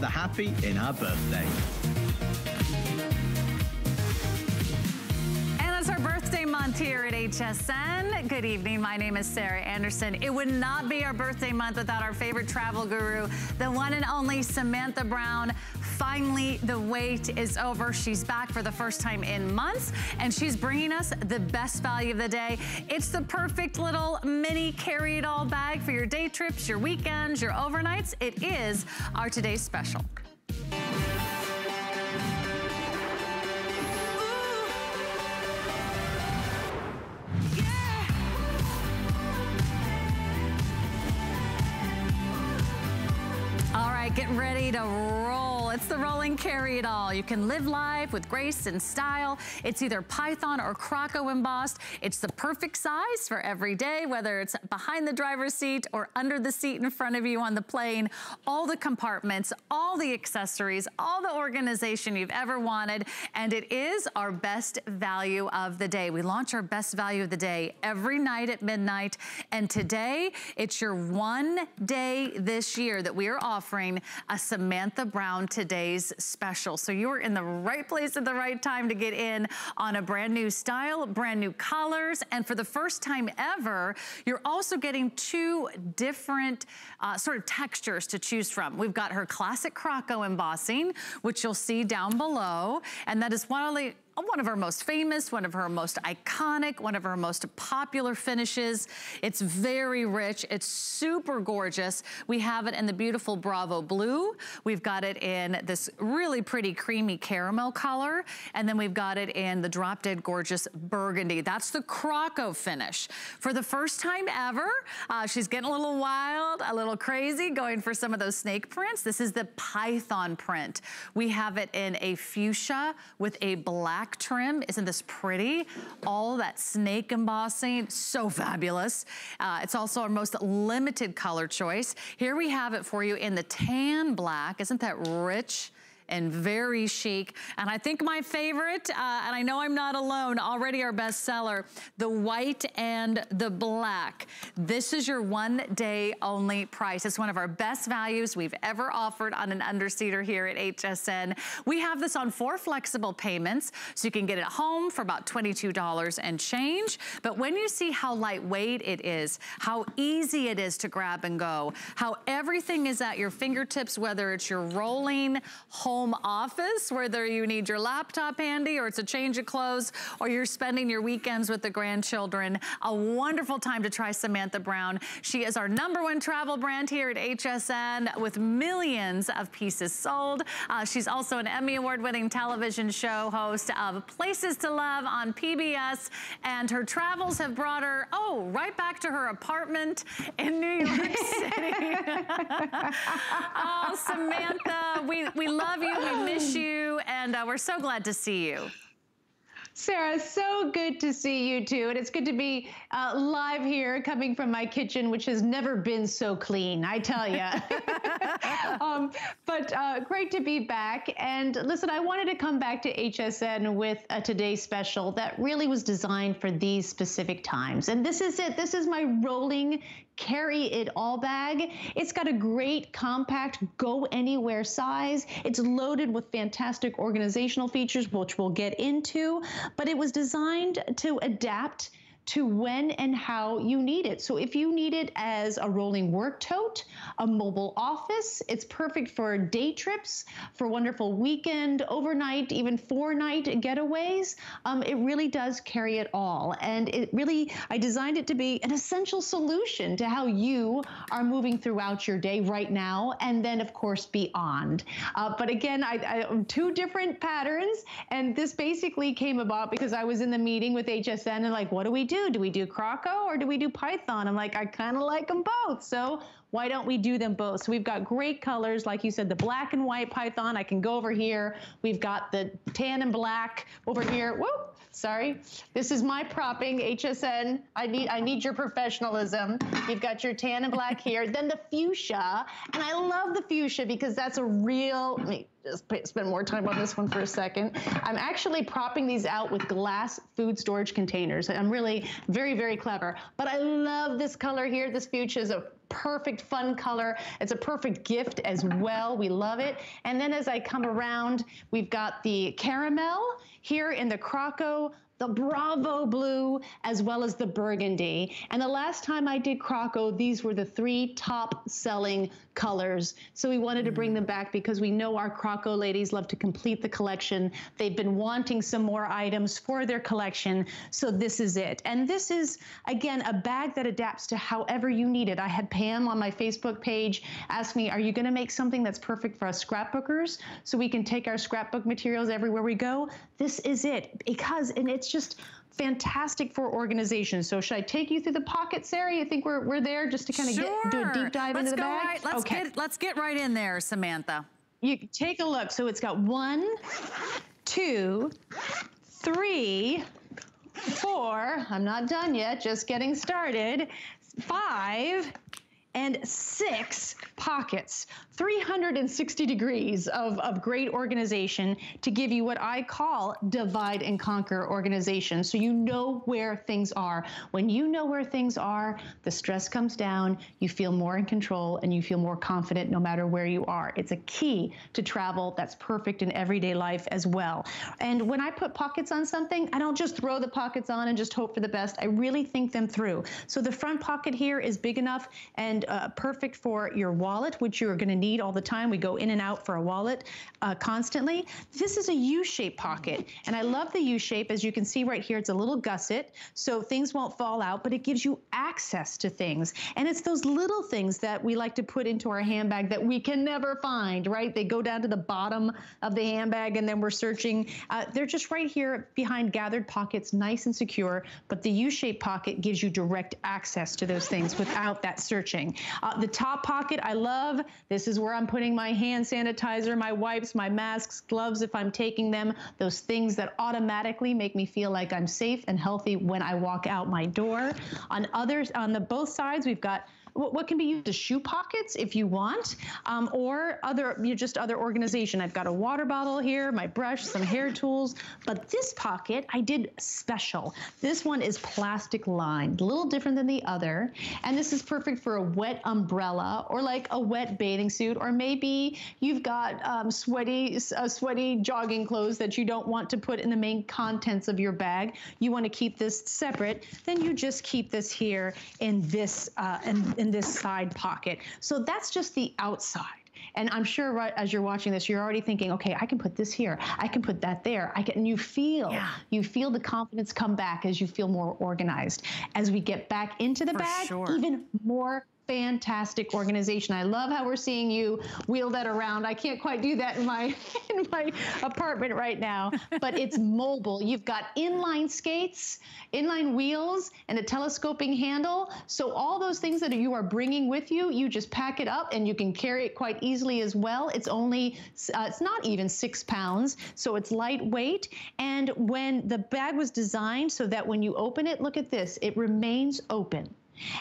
the happy in our birthday. Month here at HSN. Good evening. My name is Sarah Anderson. It would not be our birthday month without our favorite travel guru, the one and only Samantha Brown. Finally, the wait is over. She's back for the first time in months, and she's bringing us the best value of the day. It's the perfect little mini carry-it-all bag for your day trips, your weekends, your overnights. It is our today's special. Get ready to roll. It's the rolling carry it all. You can live life with grace and style. It's either Python or Croco embossed. It's the perfect size for every day, whether it's behind the driver's seat or under the seat in front of you on the plane. All the compartments, all the accessories, all the organization you've ever wanted. And it is our best value of the day. We launch our best value of the day every night at midnight. And today, it's your one day this year that we are offering a Samantha Brown Today's Special. So you're in the right place at the right time to get in on a brand new style, brand new colors, and for the first time ever, you're also getting two different uh, sort of textures to choose from. We've got her classic Croco embossing, which you'll see down below, and that is one of the one of her most famous, one of her most iconic, one of her most popular finishes. It's very rich. It's super gorgeous. We have it in the beautiful Bravo Blue. We've got it in this really pretty creamy caramel color. And then we've got it in the drop dead gorgeous burgundy. That's the Croco finish. For the first time ever, uh, she's getting a little wild, a little crazy, going for some of those snake prints. This is the Python print. We have it in a fuchsia with a black black trim. Isn't this pretty? All that snake embossing, so fabulous. Uh, it's also our most limited color choice. Here we have it for you in the tan black. Isn't that rich? And very chic. And I think my favorite, uh, and I know I'm not alone, already our bestseller, the white and the black. This is your one day only price. It's one of our best values we've ever offered on an underseater here at HSN. We have this on four flexible payments, so you can get it home for about $22 and change. But when you see how lightweight it is, how easy it is to grab and go, how everything is at your fingertips, whether it's your rolling home home office, whether you need your laptop handy or it's a change of clothes or you're spending your weekends with the grandchildren. A wonderful time to try Samantha Brown. She is our number one travel brand here at HSN with millions of pieces sold. Uh, she's also an Emmy Award winning television show host of Places to Love on PBS and her travels have brought her, oh, right back to her apartment in New York City. oh, Samantha, we, we love you we miss you, and uh, we're so glad to see you. Sarah, so good to see you too. And it's good to be uh, live here coming from my kitchen, which has never been so clean, I tell you. um, but uh, great to be back. And listen, I wanted to come back to HSN with a Today special that really was designed for these specific times. And this is it. This is my rolling carry it all bag. It's got a great compact go anywhere size. It's loaded with fantastic organizational features, which we'll get into, but it was designed to adapt to when and how you need it. So if you need it as a rolling work tote, a mobile office, it's perfect for day trips, for wonderful weekend, overnight, even four night getaways. Um, it really does carry it all. And it really, I designed it to be an essential solution to how you are moving throughout your day right now. And then of course beyond. Uh, but again, I, I, two different patterns. And this basically came about because I was in the meeting with HSN and like, what do we do? Do we do Croco or do we do Python? I'm like, I kind of like them both. So why don't we do them both? So we've got great colors, like you said, the black and white Python. I can go over here. We've got the tan and black over here. Whoop, sorry. This is my propping, HSN. I need, I need your professionalism. You've got your tan and black here. Then the fuchsia, and I love the fuchsia because that's a real, let me just spend more time on this one for a second. I'm actually propping these out with glass food storage containers. I'm really very, very clever. But I love this color here. This fuchsia is a perfect fun color. It's a perfect gift as well. We love it. And then as I come around, we've got the caramel here in the Croco the Bravo Blue, as well as the Burgundy. And the last time I did Croco, these were the three top selling colors. So we wanted to bring them back because we know our Croco ladies love to complete the collection. They've been wanting some more items for their collection. So this is it. And this is, again, a bag that adapts to however you need it. I had Pam on my Facebook page ask me, are you going to make something that's perfect for us scrapbookers so we can take our scrapbook materials everywhere we go? This is it because, and it's just fantastic for organizations. So should I take you through the pocket, Sarah? You think we're, we're there just to kind of sure. get do a deep dive let's into the bag? Right, let's okay. Get, let's get right in there, Samantha. You take a look. So it's got one, two, three, four. I'm not done yet, just getting started. Five, and six pockets, 360 degrees of, of great organization to give you what I call divide and conquer organization. So you know where things are. When you know where things are, the stress comes down, you feel more in control, and you feel more confident no matter where you are. It's a key to travel that's perfect in everyday life as well. And when I put pockets on something, I don't just throw the pockets on and just hope for the best. I really think them through. So the front pocket here is big enough and and uh, perfect for your wallet, which you're going to need all the time. We go in and out for a wallet uh, constantly. This is a U-shaped pocket, and I love the U-shape. As you can see right here, it's a little gusset, so things won't fall out, but it gives you access to things. And it's those little things that we like to put into our handbag that we can never find, right? They go down to the bottom of the handbag, and then we're searching. Uh, they're just right here behind gathered pockets, nice and secure, but the U-shaped pocket gives you direct access to those things without that searching. Uh, the top pocket, I love. This is where I'm putting my hand sanitizer, my wipes, my masks, gloves if I'm taking them, those things that automatically make me feel like I'm safe and healthy when I walk out my door. On others, on the both sides, we've got what, can be used as shoe pockets if you want, um, or other, you know, just other organization. I've got a water bottle here, my brush, some hair tools, but this pocket I did special. This one is plastic lined, a little different than the other, and this is perfect for a wet umbrella or like a wet bathing suit, or maybe you've got um, sweaty, uh, sweaty jogging clothes that you don't want to put in the main contents of your bag. You want to keep this separate, then you just keep this here in this uh, in, in this side pocket. So that's just the outside. And I'm sure right as you're watching this, you're already thinking, okay, I can put this here, I can put that there. I can and you feel yeah. you feel the confidence come back as you feel more organized. As we get back into the For bag, sure. even more fantastic organization. I love how we're seeing you wheel that around. I can't quite do that in my in my apartment right now, but it's mobile. You've got inline skates, inline wheels, and a telescoping handle. So all those things that you are bringing with you, you just pack it up and you can carry it quite easily as well. It's only uh, it's not even six pounds, so it's lightweight. And when the bag was designed so that when you open it, look at this, it remains open.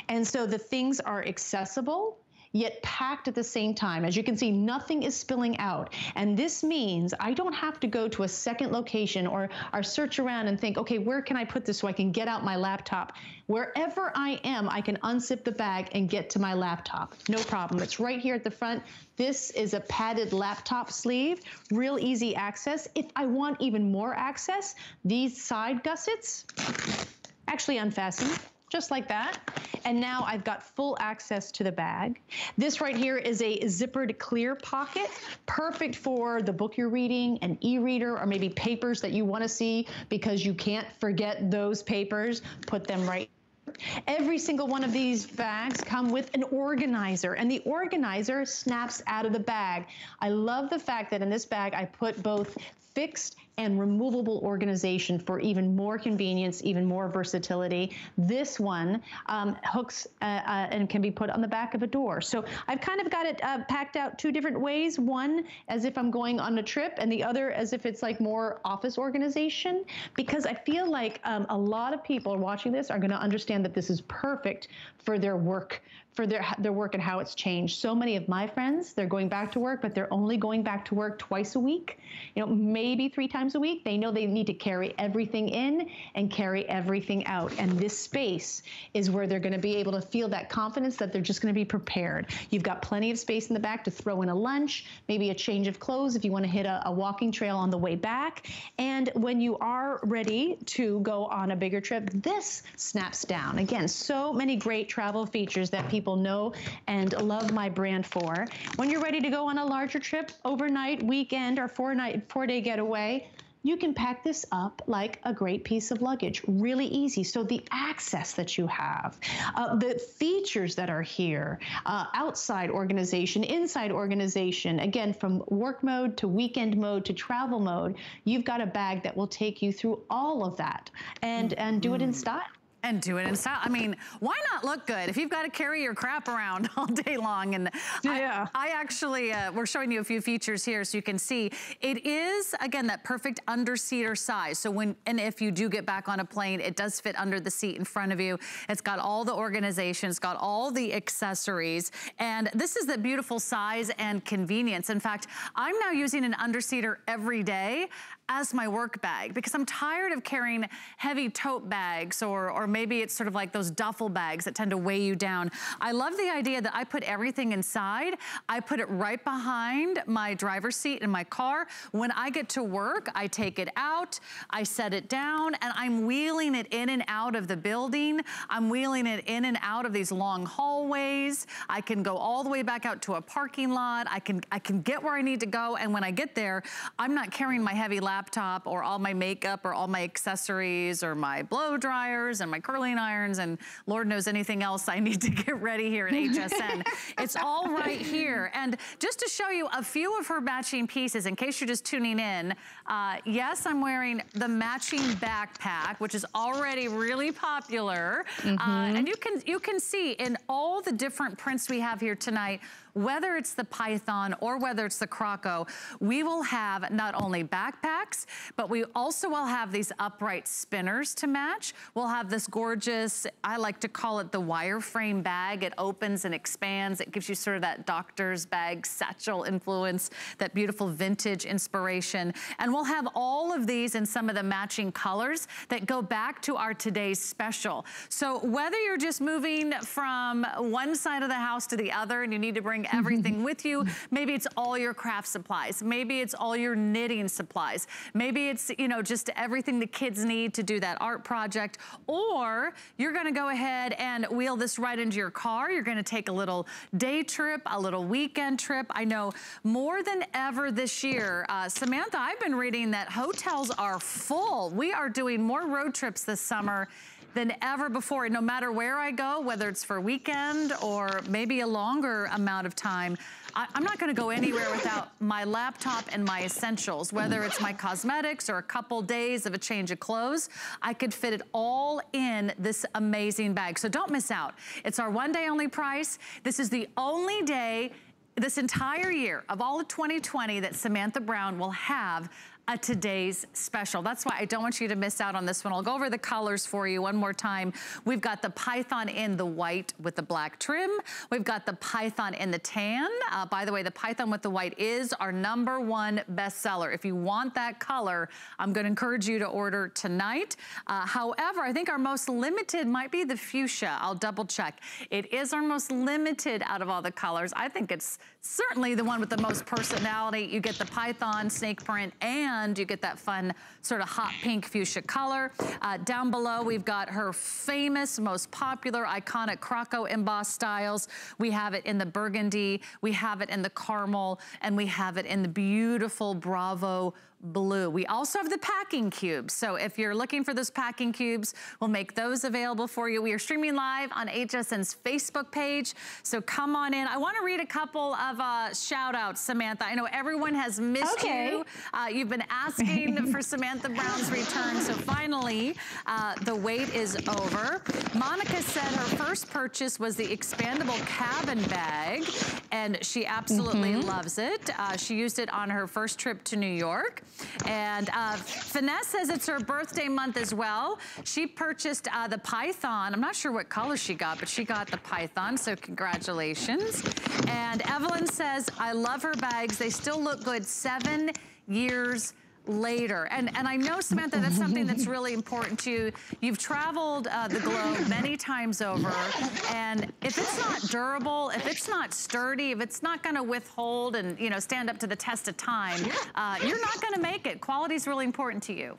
And so the things are accessible yet packed at the same time. As you can see, nothing is spilling out. And this means I don't have to go to a second location or, or search around and think, okay, where can I put this so I can get out my laptop? Wherever I am, I can unzip the bag and get to my laptop. No problem. It's right here at the front. This is a padded laptop sleeve, real easy access. If I want even more access, these side gussets actually unfasten just like that. And now I've got full access to the bag. This right here is a zippered clear pocket, perfect for the book you're reading, an e-reader, or maybe papers that you want to see because you can't forget those papers. Put them right Every single one of these bags come with an organizer and the organizer snaps out of the bag. I love the fact that in this bag I put both fixed and removable organization for even more convenience, even more versatility. This one um, hooks uh, uh, and can be put on the back of a door. So I've kind of got it uh, packed out two different ways. One as if I'm going on a trip, and the other as if it's like more office organization. Because I feel like um, a lot of people watching this are going to understand that this is perfect for their work for their, their work and how it's changed. So many of my friends, they're going back to work, but they're only going back to work twice a week, you know, maybe three times a week. They know they need to carry everything in and carry everything out. And this space is where they're going to be able to feel that confidence that they're just going to be prepared. You've got plenty of space in the back to throw in a lunch, maybe a change of clothes if you want to hit a, a walking trail on the way back. And when you are ready to go on a bigger trip, this snaps down. Again, so many great travel features that people know and love my brand for. When you're ready to go on a larger trip, overnight, weekend, or four night, four day getaway, you can pack this up like a great piece of luggage. Really easy. So the access that you have, uh, the features that are here, uh, outside organization, inside organization, again, from work mode to weekend mode to travel mode, you've got a bag that will take you through all of that and, and do it in mm. style. And do it in style. I mean, why not look good if you've got to carry your crap around all day long? And yeah. I, I actually, uh, we're showing you a few features here so you can see. It is, again, that perfect under-seater size. So when, and if you do get back on a plane, it does fit under the seat in front of you. It's got all the organization, it's got all the accessories. And this is the beautiful size and convenience. In fact, I'm now using an under-seater every day as my work bag because I'm tired of carrying heavy tote bags or, or maybe it's sort of like those duffel bags that tend to weigh you down. I love the idea that I put everything inside. I put it right behind my driver's seat in my car. When I get to work, I take it out, I set it down, and I'm wheeling it in and out of the building. I'm wheeling it in and out of these long hallways. I can go all the way back out to a parking lot. I can, I can get where I need to go, and when I get there, I'm not carrying my heavy laptop laptop or all my makeup or all my accessories or my blow dryers and my curling irons and Lord knows anything else I need to get ready here at HSN. it's all right here. And just to show you a few of her matching pieces, in case you're just tuning in, uh, yes, I'm wearing the matching backpack, which is already really popular. Mm -hmm. uh, mm-hmm. and you can, you can see in all the different prints we have here tonight, whether it's the Python or whether it's the Croco, we will have not only backpacks, but we also will have these upright spinners to match. We'll have this gorgeous, I like to call it the wireframe bag. It opens and expands. It gives you sort of that doctor's bag satchel influence, that beautiful vintage inspiration. And we'll have all of these in some of the matching colors that go back to our today's special. So whether you're just moving from one side of the house to the other and you need to bring everything with you. Maybe it's all your craft supplies. Maybe it's all your knitting supplies. Maybe it's, you know, just everything the kids need to do that art project. Or you're gonna go ahead and wheel this right into your car. You're gonna take a little day trip, a little weekend trip. I know more than ever this year, uh, Samantha, I've been reading that hotels are full. We are doing more road trips this summer than ever before. And no matter where I go, whether it's for a weekend or maybe a longer amount of time, I, am not gonna go anywhere without my laptop and my essentials, whether it's my cosmetics or a couple days of a change of clothes, I could fit it all in this amazing bag. So don't miss out. It's our one day only price. This is the only day this entire year of all of 2020 that Samantha Brown will have a today's special. That's why I don't want you to miss out on this one. I'll go over the colors for you one more time. We've got the Python in the white with the black trim. We've got the Python in the tan. Uh, by the way, the Python with the white is our number one bestseller. If you want that color, I'm gonna encourage you to order tonight. Uh, however, I think our most limited might be the fuchsia. I'll double check. It is our most limited out of all the colors. I think it's certainly the one with the most personality. You get the Python snake print and you get that fun sort of hot pink fuchsia color. Uh, down below, we've got her famous, most popular, iconic Croco embossed styles. We have it in the burgundy, we have it in the caramel, and we have it in the beautiful Bravo blue. We also have the packing cubes. So if you're looking for those packing cubes, we'll make those available for you. We are streaming live on HSN's Facebook page. So come on in. I want to read a couple of uh, shout outs, Samantha. I know everyone has missed okay. you. Uh, you've been asking for Samantha Brown's return. So finally, uh, the wait is over. Monica said her first purchase was the expandable cabin bag, and she absolutely mm -hmm. loves it. Uh, she used it on her first trip to New York. And uh, Finesse says it's her birthday month as well. She purchased uh, the Python. I'm not sure what color she got, but she got the Python, so congratulations. And Evelyn says, I love her bags. They still look good seven years later. And, and I know, Samantha, that's something that's really important to you. You've traveled uh, the globe many times over, and if it's not durable, if it's not sturdy, if it's not gonna withhold and, you know, stand up to the test of time, uh, you're not gonna make it. Quality is really important to you.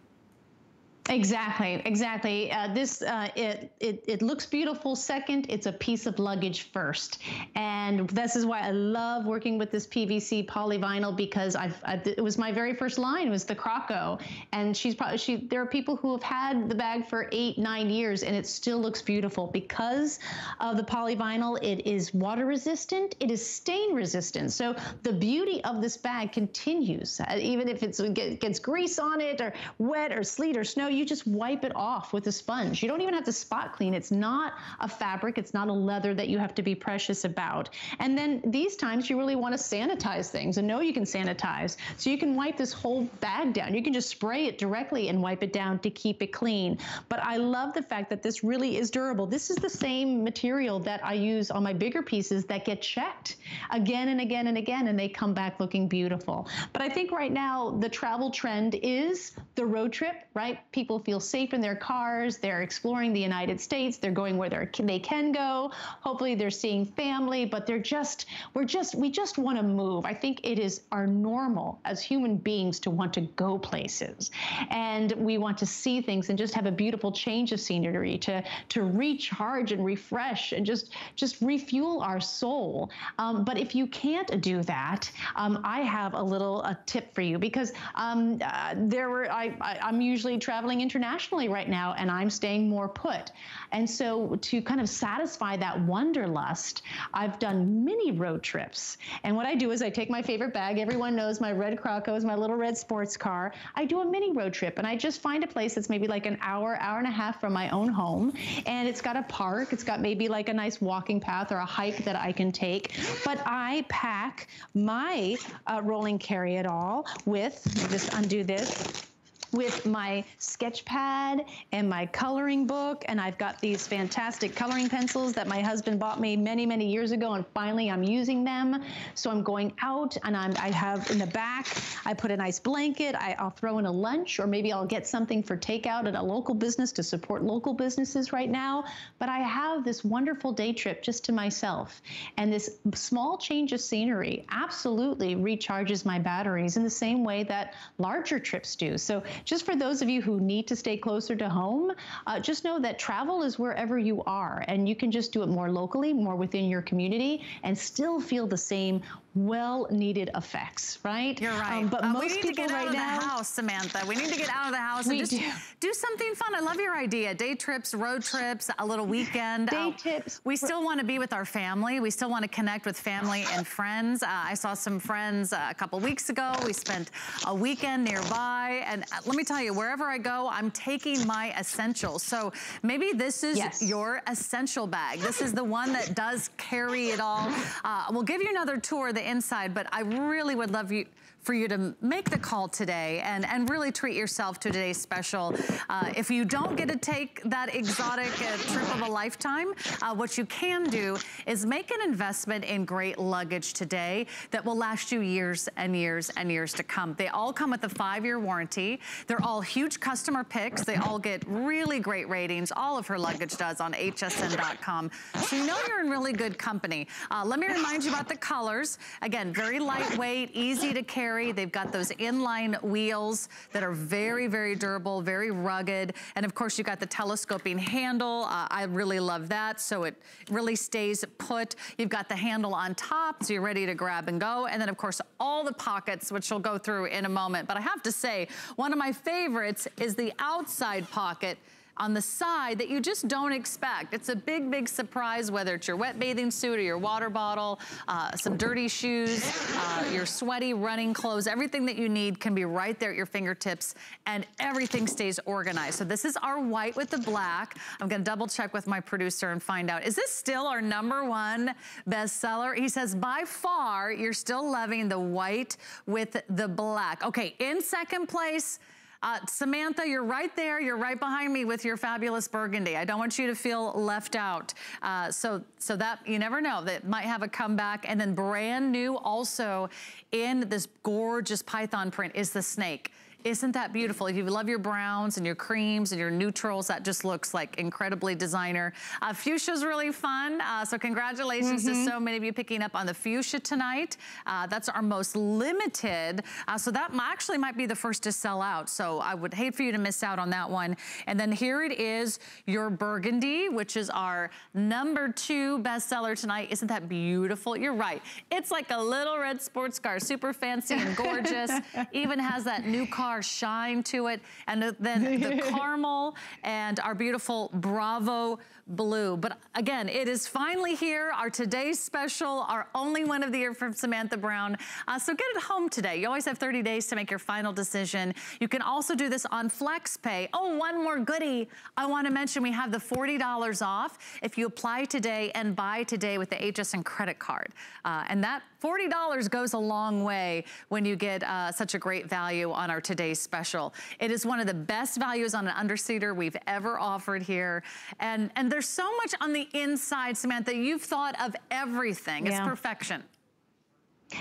Exactly, exactly. Uh, this uh, it, it it looks beautiful. Second, it's a piece of luggage first, and this is why I love working with this PVC polyvinyl because I've I, it was my very first line was the Croco, and she's probably she. There are people who have had the bag for eight nine years and it still looks beautiful because of the polyvinyl. It is water resistant. It is stain resistant. So the beauty of this bag continues uh, even if it's, it gets grease on it or wet or sleet or snow you just wipe it off with a sponge. You don't even have to spot clean. It's not a fabric, it's not a leather that you have to be precious about. And then these times you really want to sanitize things and know you can sanitize. So you can wipe this whole bag down. You can just spray it directly and wipe it down to keep it clean. But I love the fact that this really is durable. This is the same material that I use on my bigger pieces that get checked again and again and again, and they come back looking beautiful. But I think right now the travel trend is the road trip, right? People feel safe in their cars. They're exploring the United States. They're going where they can go. Hopefully they're seeing family, but they're just, we're just, we just want to move. I think it is our normal as human beings to want to go places. And we want to see things and just have a beautiful change of scenery to, to recharge and refresh and just, just refuel our soul. Um, but if you can't do that, um, I have a little a tip for you because um, uh, there were, I, I, I'm usually traveling traveling internationally right now and I'm staying more put. And so to kind of satisfy that wanderlust, I've done many road trips. And what I do is I take my favorite bag. Everyone knows my red Croco is my little red sports car. I do a mini road trip and I just find a place that's maybe like an hour, hour and a half from my own home. And it's got a park. It's got maybe like a nice walking path or a hike that I can take. But I pack my uh, rolling carry it all with, just undo this, with my sketch pad and my coloring book. And I've got these fantastic coloring pencils that my husband bought me many, many years ago. And finally I'm using them. So I'm going out and I'm, I have in the back, I put a nice blanket. I, I'll throw in a lunch or maybe I'll get something for takeout at a local business to support local businesses right now. But I have this wonderful day trip just to myself. And this small change of scenery absolutely recharges my batteries in the same way that larger trips do. So just for those of you who need to stay closer to home, uh, just know that travel is wherever you are, and you can just do it more locally, more within your community, and still feel the same well-needed effects, right? You're right. Um, but uh, most we need people to get right out of now, the house, Samantha. We need to get out of the house we and just do. do something fun. I love your idea. Day trips, road trips, a little weekend. Day uh, trips. We still want to be with our family. We still want to connect with family and friends. Uh, I saw some friends uh, a couple weeks ago. We spent a weekend nearby. And uh, let me tell you, wherever I go, I'm taking my essentials. So maybe this is yes. your essential bag. This is the one that does carry it all. Uh, we'll give you another tour the inside, but I I really would love you for you to make the call today and, and really treat yourself to today's special. Uh, if you don't get to take that exotic uh, trip of a lifetime, uh, what you can do is make an investment in great luggage today that will last you years and years and years to come. They all come with a five-year warranty. They're all huge customer picks. They all get really great ratings. All of her luggage does on hsn.com. So you know you're in really good company. Uh, let me remind you about the colors. Again, very lightweight, easy to carry carry. They've got those inline wheels that are very, very durable, very rugged. And of course, you've got the telescoping handle. Uh, I really love that. So it really stays put. You've got the handle on top, so you're ready to grab and go. And then of course, all the pockets, which we'll go through in a moment. But I have to say, one of my favorites is the outside pocket on the side that you just don't expect. It's a big, big surprise, whether it's your wet bathing suit or your water bottle, uh, some dirty shoes, uh, your sweaty running clothes, everything that you need can be right there at your fingertips and everything stays organized. So this is our white with the black. I'm gonna double check with my producer and find out, is this still our number one bestseller? He says, by far, you're still loving the white with the black. Okay, in second place, uh, Samantha, you're right there. You're right behind me with your fabulous burgundy. I don't want you to feel left out. Uh, so, so that, you never know, that might have a comeback. And then brand new also in this gorgeous python print is the snake. Isn't that beautiful? If you love your browns and your creams and your neutrals, that just looks like incredibly designer. Uh, fuchsia's really fun. Uh, so congratulations mm -hmm. to mm-hmm. so many of you picking up on the fuchsia tonight. Uh, that's our most limited. Uh, so that actually might be the first to sell out. So I would hate for you to miss out on that one. And then here it is, your burgundy, which is our number two bestseller tonight. Isn't that beautiful? You're right. It's like a little red sports car, super fancy and gorgeous. Even has that new car shine to it. And then the caramel and our beautiful Bravo blue. But again, it is finally here, our today's special, our only one of the year from Samantha Brown. Uh, so get it home today. You always have 30 days to make your final decision. You can also do this on FlexPay. Oh, one more goodie. I want to mention we have the $40 off if you apply today and buy today with the HSN credit card. Uh, and that $40 goes a long way when you get uh, such a great value on our today's special. It is one of the best values on an underseater we've ever offered here. And, and there's there's so much on the inside, Samantha. You've thought of everything. Yeah. It's perfection.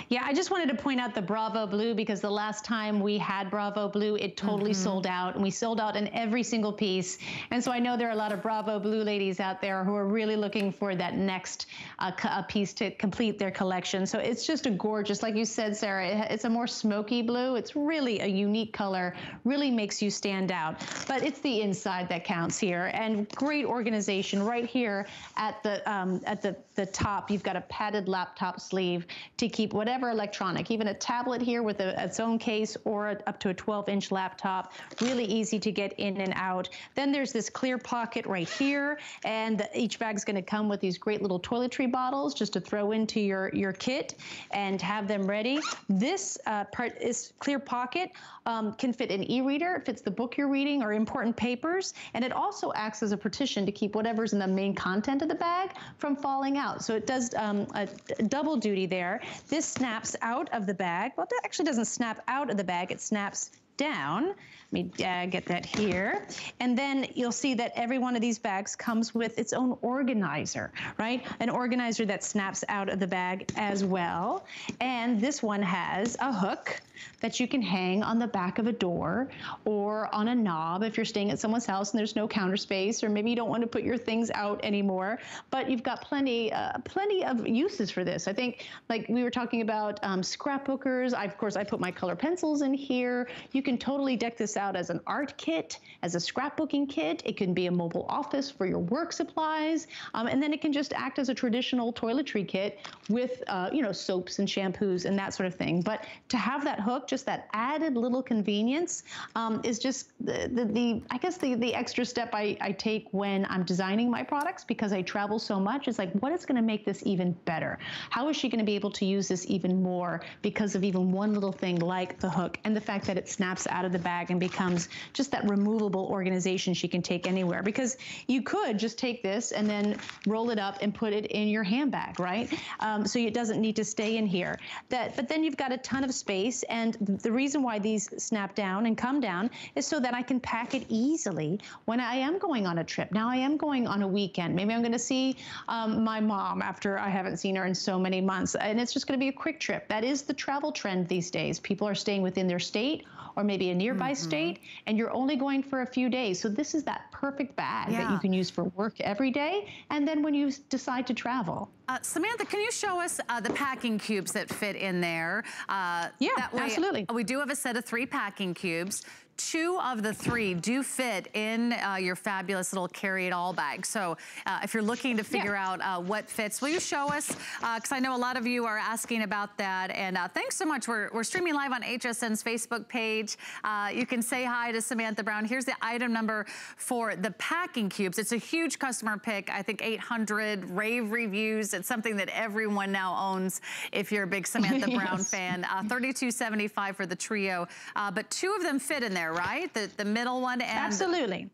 Yeah, I just wanted to point out the Bravo Blue because the last time we had Bravo Blue, it totally mm-hmm. sold out and we sold out in every single piece. And so I know there are a lot of Bravo Blue ladies out there who are really looking for that next uh, piece to complete their collection. So it's just a gorgeous, like you said, Sarah, it's a more smoky blue. It's really a unique color, really makes you stand out. But it's the inside that counts here and great organization right here at the, um, at the, the top. You've got a padded laptop sleeve to keep whatever electronic, even a tablet here with a, its own case or a, up to a 12 inch laptop, really easy to get in and out. Then there's this clear pocket right here, and each bag's gonna come with these great little toiletry bottles just to throw into your, your kit and have them ready. This uh, part is clear pocket, um, can fit an e-reader, it fits the book you're reading or important papers, and it also acts as a partition to keep whatever's in the main content of the bag from falling out. So it does um, a double duty there. This snaps out of the bag. Well, it actually doesn't snap out of the bag, it snaps down. Let me uh, get that here. And then you'll see that every one of these bags comes with its own organizer, right? An organizer that snaps out of the bag as well. And this one has a hook that you can hang on the back of a door or on a knob if you're staying at someone's house and there's no counter space, or maybe you don't want to put your things out anymore. But you've got plenty, uh, plenty of uses for this. I think, like we were talking about um, scrapbookers. I, of course, I put my color pencils in here. You can totally deck this out as an art kit, as a scrapbooking kit. It can be a mobile office for your work supplies, um, and then it can just act as a traditional toiletry kit with, uh, you know, soaps and shampoos and that sort of thing. But to have that hook, just that added little convenience, um, is just the, the, the, I guess the the extra step I, I take when I'm designing my products because I travel so much. Is like, what is going to make this even better? How is she going to be able to use this even more because of even one little thing like the hook and the fact that it snaps out of the bag and becomes just that removable organization she can take anywhere. Because you could just take this and then roll it up and put it in your handbag, right? Um, so it doesn't need to stay in here. That, but then you've got a ton of space, and the reason why these snap down and come down is so that I can pack it easily when I am going on a trip. Now I am going on a weekend. Maybe I'm going to see um, my mom after I haven't seen her in so many months, and it's just going to be a quick trip. That is the travel trend these days. People are staying within their state or maybe a nearby mm-hmm. state, and you're only going for a few days. So this is that perfect bag yeah. that you can use for work every day, and then when you decide to travel. Uh, Samantha, can you show us uh, the packing cubes that fit in there? Uh, yeah, absolutely. We do have a set of three packing cubes two of the three do fit in uh, your fabulous little carry it all bag. So uh, if you're looking to figure yeah. out uh, what fits, will you show us? Because uh, I know a lot of you are asking about that. And uh, thanks so much. We're, we're streaming live on HSN's Facebook page. Uh, you can say hi to Samantha Brown. Here's the item number for the packing cubes. It's a huge customer pick. I think 800 rave reviews. It's something that everyone now owns if you're a big Samantha yes. Brown fan. 32.75 for the trio. but two of them fit in there, right? The, the middle one and Absolutely.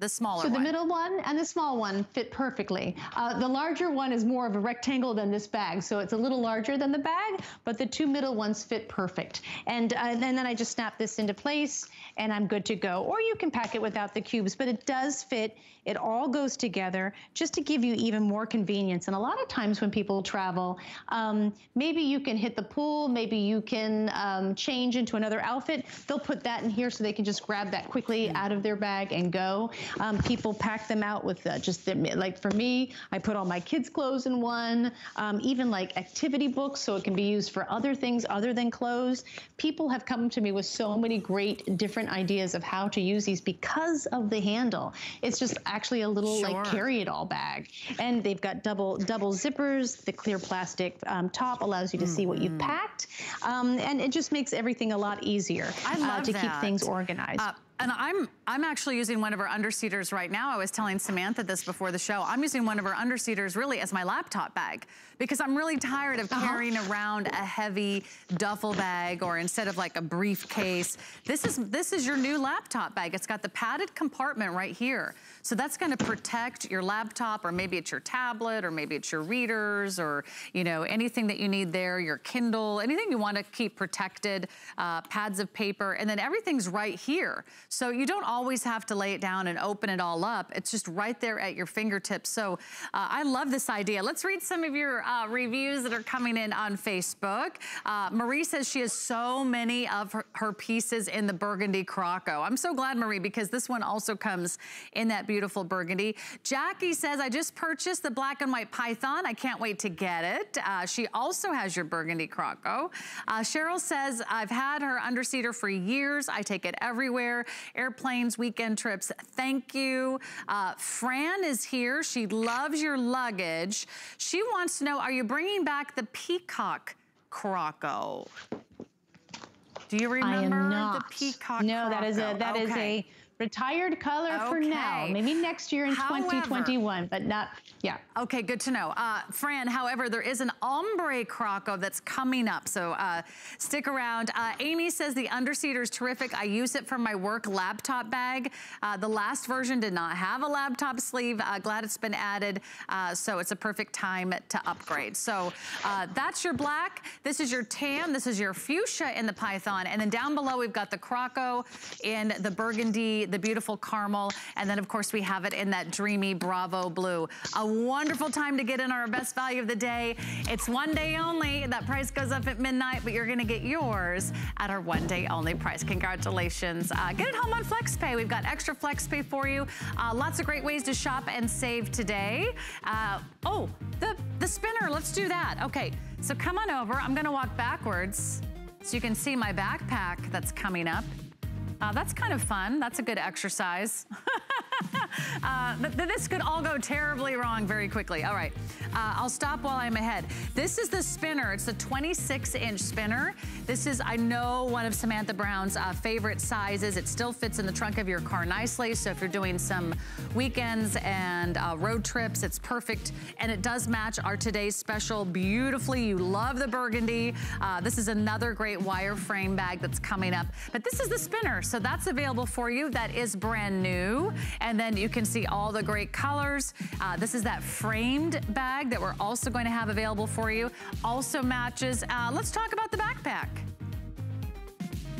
The smaller so one. the middle one and the small one fit perfectly. Uh, the larger one is more of a rectangle than this bag, so it's a little larger than the bag, but the two middle ones fit perfect. And, uh, and then I just snap this into place and I'm good to go. Or you can pack it without the cubes, but it does fit. It all goes together just to give you even more convenience. And a lot of times when people travel, um, maybe you can hit the pool, maybe you can um, change into another outfit. They'll put that in here so they can just grab that quickly out of their bag and go. Um, people pack them out with uh, just the, like for me, I put all my kids' clothes in one, um, even like activity books, so it can be used for other things other than clothes. People have come to me with so many great different ideas of how to use these because of the handle. It's just actually a little sure. like carry it all bag. And they've got double double zippers. The clear plastic um, top allows you to mm-hmm. see what you've mm-hmm. packed. Um, and it just makes everything a lot easier I uh, to that. keep things organized. Uh, and I'm I'm actually using one of our underseaters right now. I was telling Samantha this before the show. I'm using one of our underseaters really as my laptop bag because I'm really tired of uh-huh. carrying around a heavy duffel bag or instead of like a briefcase. This is this is your new laptop bag. It's got the padded compartment right here. So that's gonna protect your laptop or maybe it's your tablet or maybe it's your readers or you know anything that you need there, your Kindle, anything you wanna keep protected, uh, pads of paper, and then everything's right here. So you don't always have to lay it down and open it all up. It's just right there at your fingertips. So uh, I love this idea. Let's read some of your uh, reviews that are coming in on Facebook. Uh, Marie says she has so many of her, her pieces in the burgundy Croco. I'm so glad, Marie, because this one also comes in that beautiful burgundy. Jackie says, I just purchased the black and white Python. I can't wait to get it. Uh, she also has your burgundy Croco. Uh, Cheryl says, I've had her underseater for years. I take it everywhere. Airplanes, weekend trips, thank you. Uh, Fran is here. She loves your luggage. She wants to know, are you bringing back the Peacock Croco? Do you remember the peacock? No, Croco? that is a that okay. is a retired color okay. for now. Maybe next year in However, 2021, but not, yeah. Okay, good to know. Uh, Fran, however, there is an ombre croco that's coming up, so uh, stick around. Uh, Amy says the underseater is terrific. I use it for my work laptop bag. Uh, the last version did not have a laptop sleeve. Uh, glad it's been added, uh, so it's a perfect time to upgrade. So that's your black. This is your tan. This is your fuchsia in the Python. And then down below, we've got the croco in the burgundy the, beautiful caramel. And then of course we have it in that dreamy Bravo blue. A wonderful time to get in our best value of the day. It's one day only. That price goes up at midnight, but you're gonna get yours at our one day only price. Congratulations. Uh, get it home on FlexPay. We've got extra FlexPay for you. Uh, lots of great ways to shop and save today. Uh, oh, the, the spinner, let's do that. Okay, so come on over. I'm gonna walk backwards so you can see my backpack that's coming up. Uh, that's kind of fun. That's a good exercise. uh, this could all go terribly wrong very quickly. All right, uh, I'll stop while I'm ahead. This is the spinner. It's the 26 inch spinner. This is, I know, one of Samantha Brown's uh, favorite sizes. It still fits in the trunk of your car nicely. So if you're doing some weekends and uh, road trips, it's perfect. And it does match our today's special beautifully. You love the burgundy. Uh, this is another great wireframe bag that's coming up. But this is the spinner. So that's available for you. That is brand new. And then you can see all the great colors. Uh, this is that framed bag that we're also going to have available for you. Also matches. Uh, let's talk about the backpack.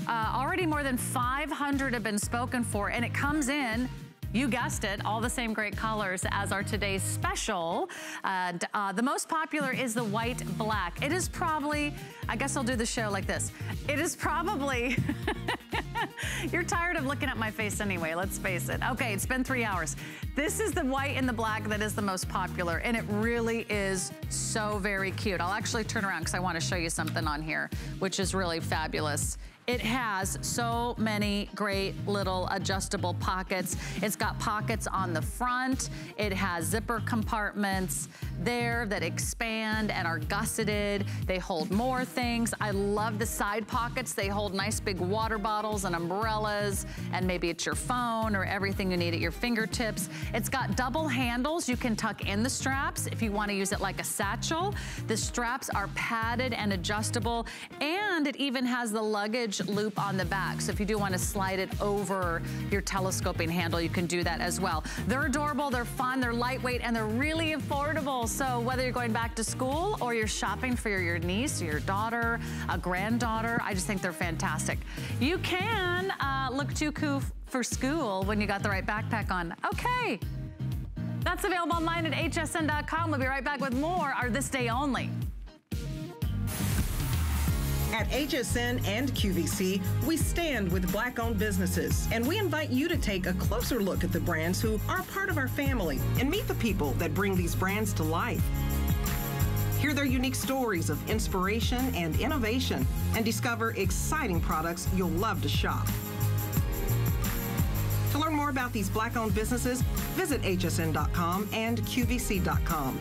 Uh, already more than 500 have been spoken for and it comes in you guessed it, all the same great colors as our today's special. And uh, the most popular is the white black. It is probably, I guess I'll do the show like this. It is probably, you're tired of looking at my face anyway, let's face it. Okay, it's been three hours. This is the white and the black that is the most popular and it really is so very cute. I'll actually turn around because I want to show you something on here, which is really fabulous It has so many great little adjustable pockets. It's got pockets on the front. It has zipper compartments there that expand and are gusseted. They hold more things. I love the side pockets. They hold nice big water bottles and umbrellas, and maybe it's your phone or everything you need at your fingertips. It's got double handles. You can tuck in the straps if you want to use it like a satchel. The straps are padded and adjustable, and it even has the luggage loop on the back. So if you do want to slide it over your telescoping handle, you can do that as well. They're adorable, they're fun, they're lightweight, and they're really affordable. So whether you're going back to school or you're shopping for your niece or your daughter, a granddaughter, I just think they're fantastic. You can uh, look too cool for school when you got the right backpack on. Okay. That's available online at hsn.com. We'll be right back with more Are This Day Only. At HSN and QVC, we stand with black owned businesses, and we invite you to take a closer look at the brands who are part of our family and meet the people that bring these brands to life. Hear their unique stories of inspiration and innovation, and discover exciting products you'll love to shop. To learn more about these black owned businesses, visit hsn.com and qvc.com.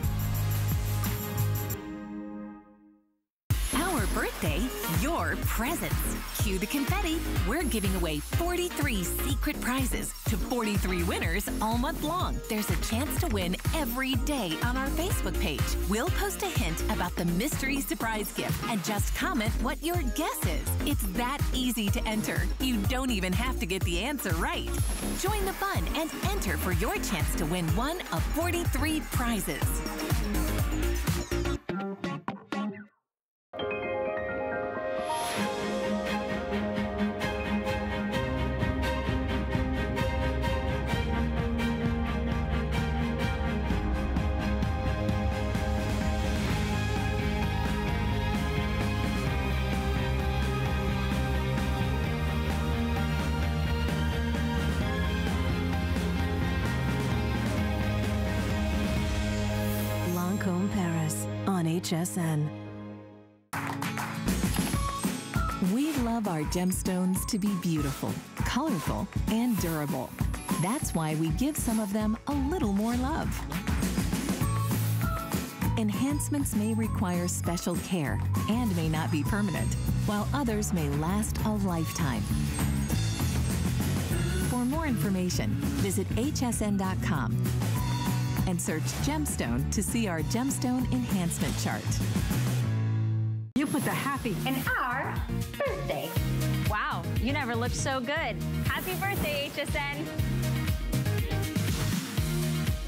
birthday, your presents. Cue the confetti. We're giving away 43 secret prizes to 43 winners all month long. There's a chance to win every day on our Facebook page. We'll post a hint about the mystery surprise gift and just comment what your guess is. It's that easy to enter. You don't even have to get the answer right. Join the fun and enter for your chance to win one of 43 prizes. HSN. We love our gemstones to be beautiful, colorful, and durable. That's why we give some of them a little more love. Enhancements may require special care and may not be permanent, while others may last a lifetime. For more information, visit hsn.com and search gemstone to see our gemstone enhancement chart. You put the happy in our birthday. Wow, you never looked so good. Happy birthday, HSN.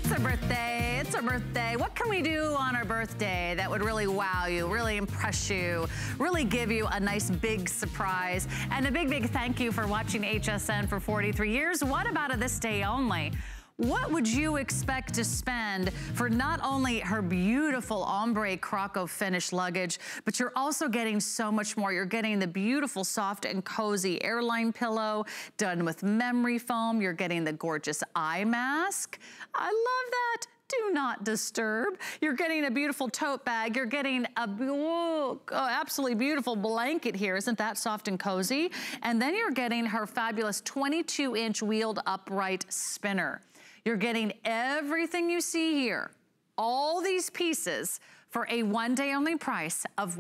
It's our birthday. It's our birthday. What can we do on our birthday that would really wow you, really impress you, really give you a nice big surprise? And a big, big thank you for watching HSN for 43 years. What about a this day only? What would you expect to spend for not only her beautiful ombre croco finish luggage, but you're also getting so much more. You're getting the beautiful, soft and cozy airline pillow done with memory foam. You're getting the gorgeous eye mask. I love that do not disturb. You're getting a beautiful tote bag. You're getting a oh, absolutely beautiful blanket here. Isn't that soft and cozy? And then you're getting her fabulous 22 inch wheeled upright spinner. You're getting everything you see here, all these pieces for a one day only price of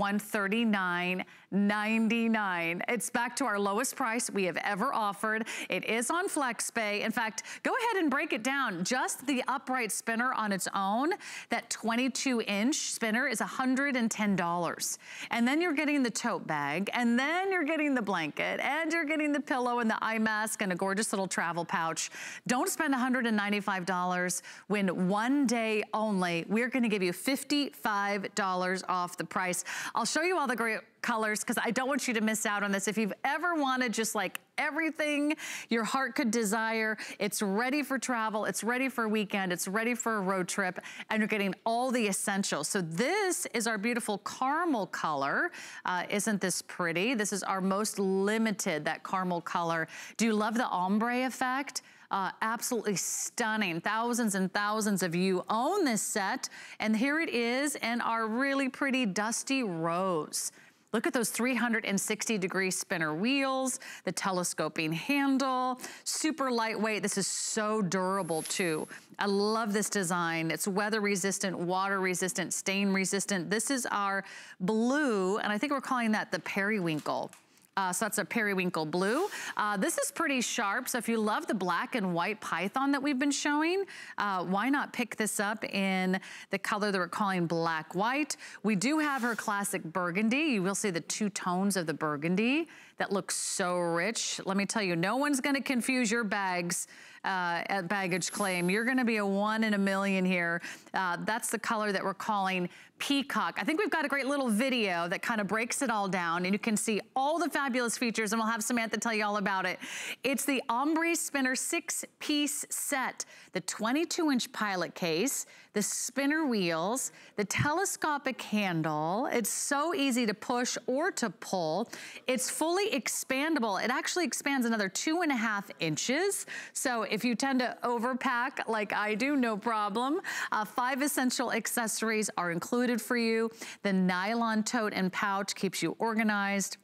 $139.99. It's back to our lowest price we have ever offered. It is on FlexPay. In fact, go ahead and break it down. Just the upright spinner on its own, that 22 inch spinner is $110. And then you're getting the tote bag, and then you're getting the blanket, and you're getting the pillow and the eye mask and a gorgeous little travel pouch. Don't spend $195 when one day only, we're gonna give you 55 $5 off the price. I'll show you all the great colors because I don't want you to miss out on this. If you've ever wanted just like everything your heart could desire, it's ready for travel, it's ready for a weekend, it's ready for a road trip, and you're getting all the essentials. So this is our beautiful caramel color. Uh, isn't this pretty? This is our most limited, that caramel color. Do you love the ombre effect? Uh, absolutely stunning. Thousands and thousands of you own this set. And here it is in our really pretty dusty rose. Look at those 360 degree spinner wheels, the telescoping handle, super lightweight. This is so durable too. I love this design. It's weather resistant, water resistant, stain resistant. This is our blue, and I think we're calling that the periwinkle. Uh, so that's a periwinkle blue. Uh, this is pretty sharp, so if you love the black and white python that we've been showing, uh, why not pick this up in the color that we're calling black white. We do have her classic burgundy. You will see the two tones of the burgundy that looks so rich. Let me tell you, no one's gonna confuse your bags uh, at baggage claim. You're gonna be a one in a million here. Uh, that's the color that we're calling peacock. I think we've got a great little video that kind of breaks it all down and you can see all the fabulous features and we'll have Samantha tell you all about it. It's the Ombre Spinner six piece set, the 22 inch pilot case, the spinner wheels, the telescopic handle. It's so easy to push or to pull. It's fully expandable. It actually expands another two and a half inches. So if you tend to overpack like I do, no problem. Uh, five essential accessories are included for you. The nylon tote and pouch keeps you organized.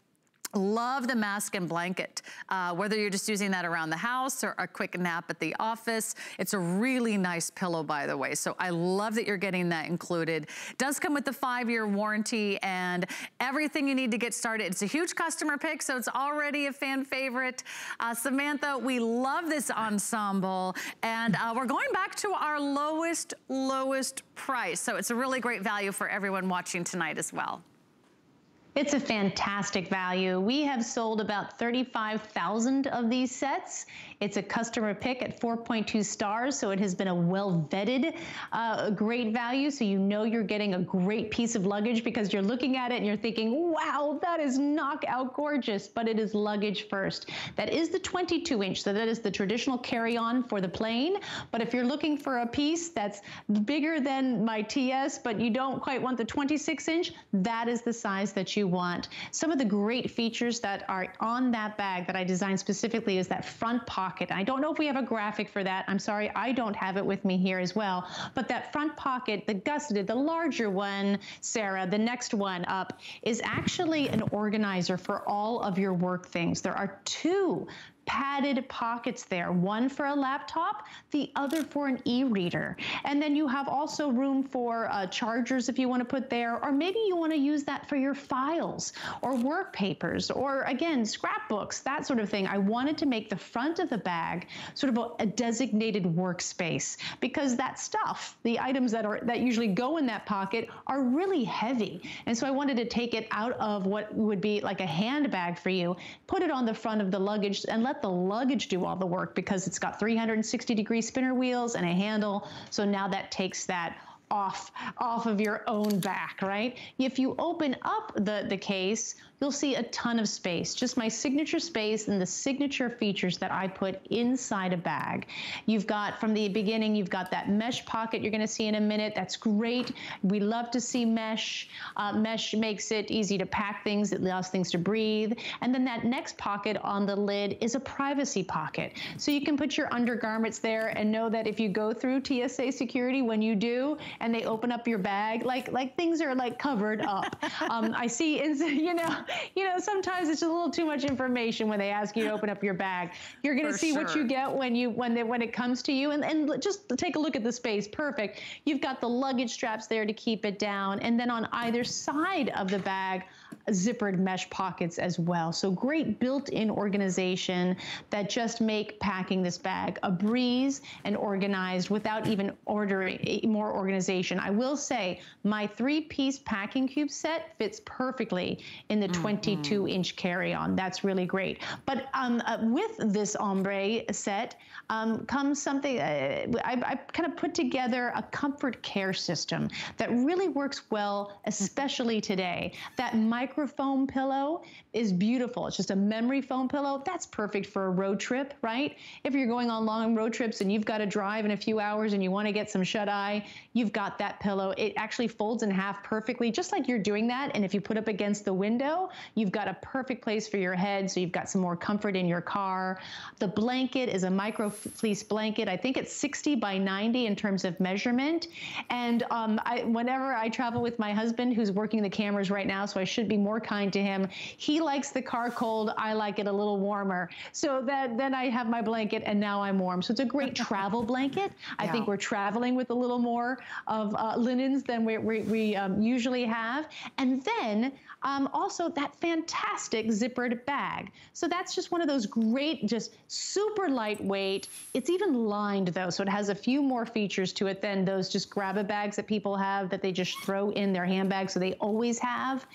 Love the mask and blanket, uh, whether you're just using that around the house or a quick nap at the office. It's a really nice pillow, by the way. So I love that you're getting that included. Does come with the five-year warranty and everything you need to get started. It's a huge customer pick, so it's already a fan favorite. Uh, Samantha, we love this ensemble, and uh, we're going back to our lowest, lowest price. So it's a really great value for everyone watching tonight as well. It's a fantastic value. We have sold about 35,000 of these sets. It's a customer pick at 4.2 stars, so it has been a well vetted, uh, great value. So you know you're getting a great piece of luggage because you're looking at it and you're thinking, wow, that is knockout gorgeous, but it is luggage first. That is the 22 inch, so that is the traditional carry on for the plane. But if you're looking for a piece that's bigger than my TS, but you don't quite want the 26 inch, that is the size that you you want. Some of the great features that are on that bag that I designed specifically is that front pocket. I don't know if we have a graphic for that. I'm sorry, I don't have it with me here as well. But that front pocket, the gusseted, the larger one, Sarah, the next one up, is actually an organizer for all of your work things. There are two padded pockets there, one for a laptop, the other for an e-reader. And then you have also room for uh, chargers if you want to put there, or maybe you want to use that for your files or work papers, or again, scrapbooks, that sort of thing. I wanted to make the front of the bag sort of a, a designated workspace because that stuff, the items that are that usually go in that pocket are really heavy. And so I wanted to take it out of what would be like a handbag for you, put it on the front of the luggage and let let the luggage do all the work because it's got 360 degree spinner wheels and a handle. So now that takes that off off of your own back, right? If you open up the, the case, you'll see a ton of space, just my signature space and the signature features that I put inside a bag. You've got, from the beginning, you've got that mesh pocket you're gonna see in a minute. That's great. We love to see mesh. Uh, mesh makes it easy to pack things. It allows things to breathe. And then that next pocket on the lid is a privacy pocket. So you can put your undergarments there and know that if you go through TSA security, when you do, and they open up your bag, like, like things are like covered up. um, I see, you know, you know, sometimes it's a little too much information when they ask you to open up your bag. You're going to see sure. what you get when you when they, when it comes to you, and and just take a look at the space. Perfect. You've got the luggage straps there to keep it down, and then on either side of the bag zippered mesh pockets as well. So great built-in organization that just make packing this bag a breeze and organized without even ordering more organization. I will say my three-piece packing cube set fits perfectly in the 22-inch mm-hmm. carry-on. That's really great. But um, uh, with this ombre set um, comes something, uh, I, I kind of put together a comfort care system that really works well, especially today. That microfoam pillow is beautiful. It's just a memory foam pillow. That's perfect for a road trip, right? If you're going on long road trips and you've got to drive in a few hours and you want to get some shut eye, you've got that pillow. It actually folds in half perfectly, just like you're doing that. And if you put up against the window, you've got a perfect place for your head. So you've got some more comfort in your car. The blanket is a micro fleece blanket. I think it's 60 by 90 in terms of measurement. And um, I, whenever I travel with my husband, who's working the cameras right now, so I should be more kind to him. He likes the car cold. I like it a little warmer. So that then I have my blanket and now I'm warm. So it's a great travel blanket. I think we're traveling with a little more of uh, linens than we, we, we um, usually have. And then um, also that fantastic zippered bag. So that's just one of those great, just super lightweight. It's even lined though, so it has a few more features to it than those just grab a bags that people have that they just throw in their handbag. So they always have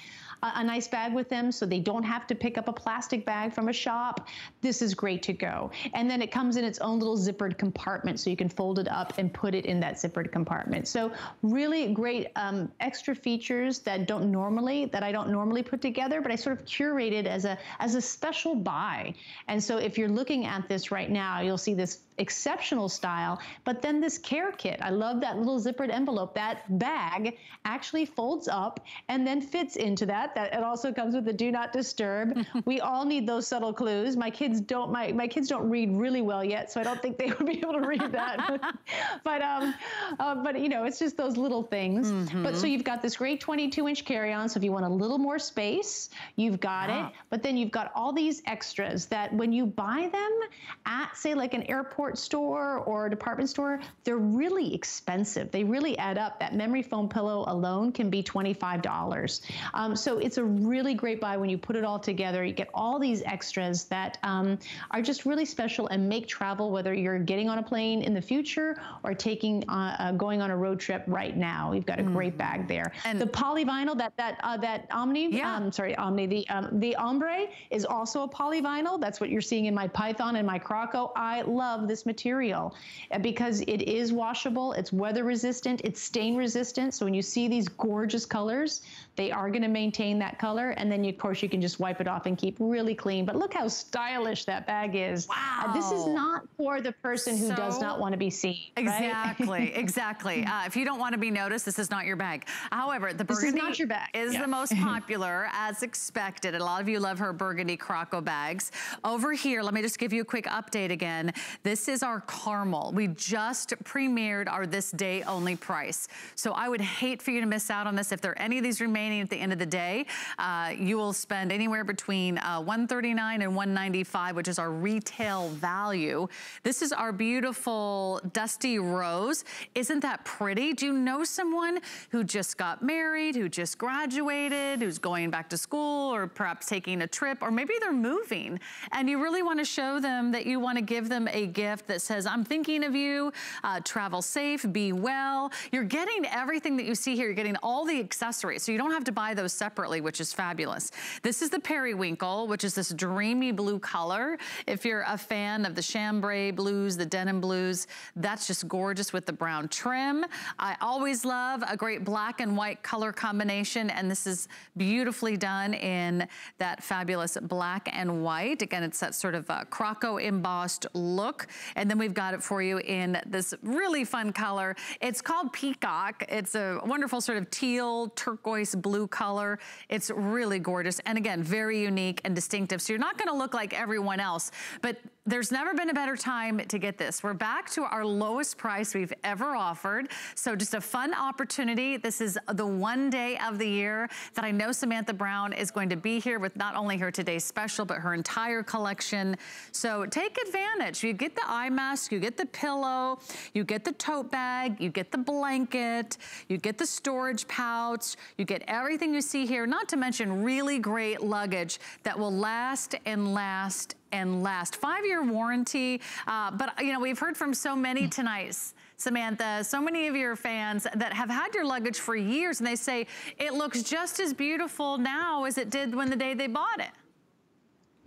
a, nice bag with them so they don't have to pick up a plastic bag from a shop. This is great to go. And then it comes in its own little zippered compartment so you can fold it up and put it in that zippered compartment. So really great um, extra features that don't normally, that I don't normally put together, but I sort of curated as a, as a special buy. And so if you're looking at this right now, you'll see this exceptional style. But then this care kit, I love that little zippered envelope. That bag actually folds up and then fits into that. That it also comes with the do not disturb. we all need those subtle clues. My kids don't. My my kids don't read really well yet, so I don't think they would be able to read that. but um, uh, but you know, it's just those little things. Mm-hmm. But so you've got this great 22 inch carry on. So if you want a little more space, you've got it. But then you've got all these extras that when you buy them at say like an airport store or a department store, they're really expensive. They really add up. That memory foam pillow alone can be $25. Um, so it's a really great buy when you put it all together. You get all these extras that um, are just really special and make travel, whether you're getting on a plane in the future or taking uh, uh, going on a road trip right now. You've got a mm. great bag there. And the polyvinyl that that uh, that Omni, yeah. um, sorry, Omni, the um, the ombre is also a polyvinyl. That's what you're seeing in my Python and my Croco. I love this this material uh, because it is washable, it's weather resistant, it's stain resistant. So when you see these gorgeous colors, they are going to maintain that color. And then, you, of course, you can just wipe it off and keep really clean. But look how stylish that bag is. Wow. Uh, this is not for the person who so, does not want to be seen. Exactly, right? exactly. Uh, if you don't want to be noticed, this is not your bag. However, the burgundy this is, not your bag. is yeah. the most popular as expected. A lot of you love her burgundy Croco bags. Over here, let me just give you a quick update again. This is our caramel. We just premiered our this day only price. So I would hate for you to miss out on this. If there are any of these remaining at the end of the day, uh, you will spend anywhere between uh, 139 and 195, which is our retail value. This is our beautiful dusty rose. Isn't that pretty? Do you know someone who just got married, who just graduated, who's going back to school, or perhaps taking a trip, or maybe they're moving, and you really want to show them that you want to give them a gift gift that says, I'm thinking of you, uh, travel safe, be well. You're getting everything that you see here. You're getting all the accessories. So you don't have to buy those separately, which is fabulous. This is the periwinkle, which is this dreamy blue color. If you're a fan of the chambray blues, the denim blues, that's just gorgeous with the brown trim. I always love a great black and white color combination, and this is beautifully done in that fabulous black and white. Again, it's that sort of uh, croco embossed look. And then we've got it for you in this really fun color. It's called Peacock. It's a wonderful sort of teal, turquoise blue color. It's really gorgeous. And again, very unique and distinctive. So you're not gonna look like everyone else, but there's never been a better time to get this. We're back to our lowest price we've ever offered. So just a fun opportunity. This is the one day of the year that I know Samantha Brown is going to be here with not only her today's special, but her entire collection. So take advantage. You get the eye mask, you get the pillow, you get the tote bag, you get the blanket, you get the storage pouch, you get everything you see here, not to mention really great luggage that will last and last and last. Five-year warranty, uh, but you know, we've heard from so many tonight, Samantha, so many of your fans that have had your luggage for years and they say it looks just as beautiful now as it did when the day they bought it.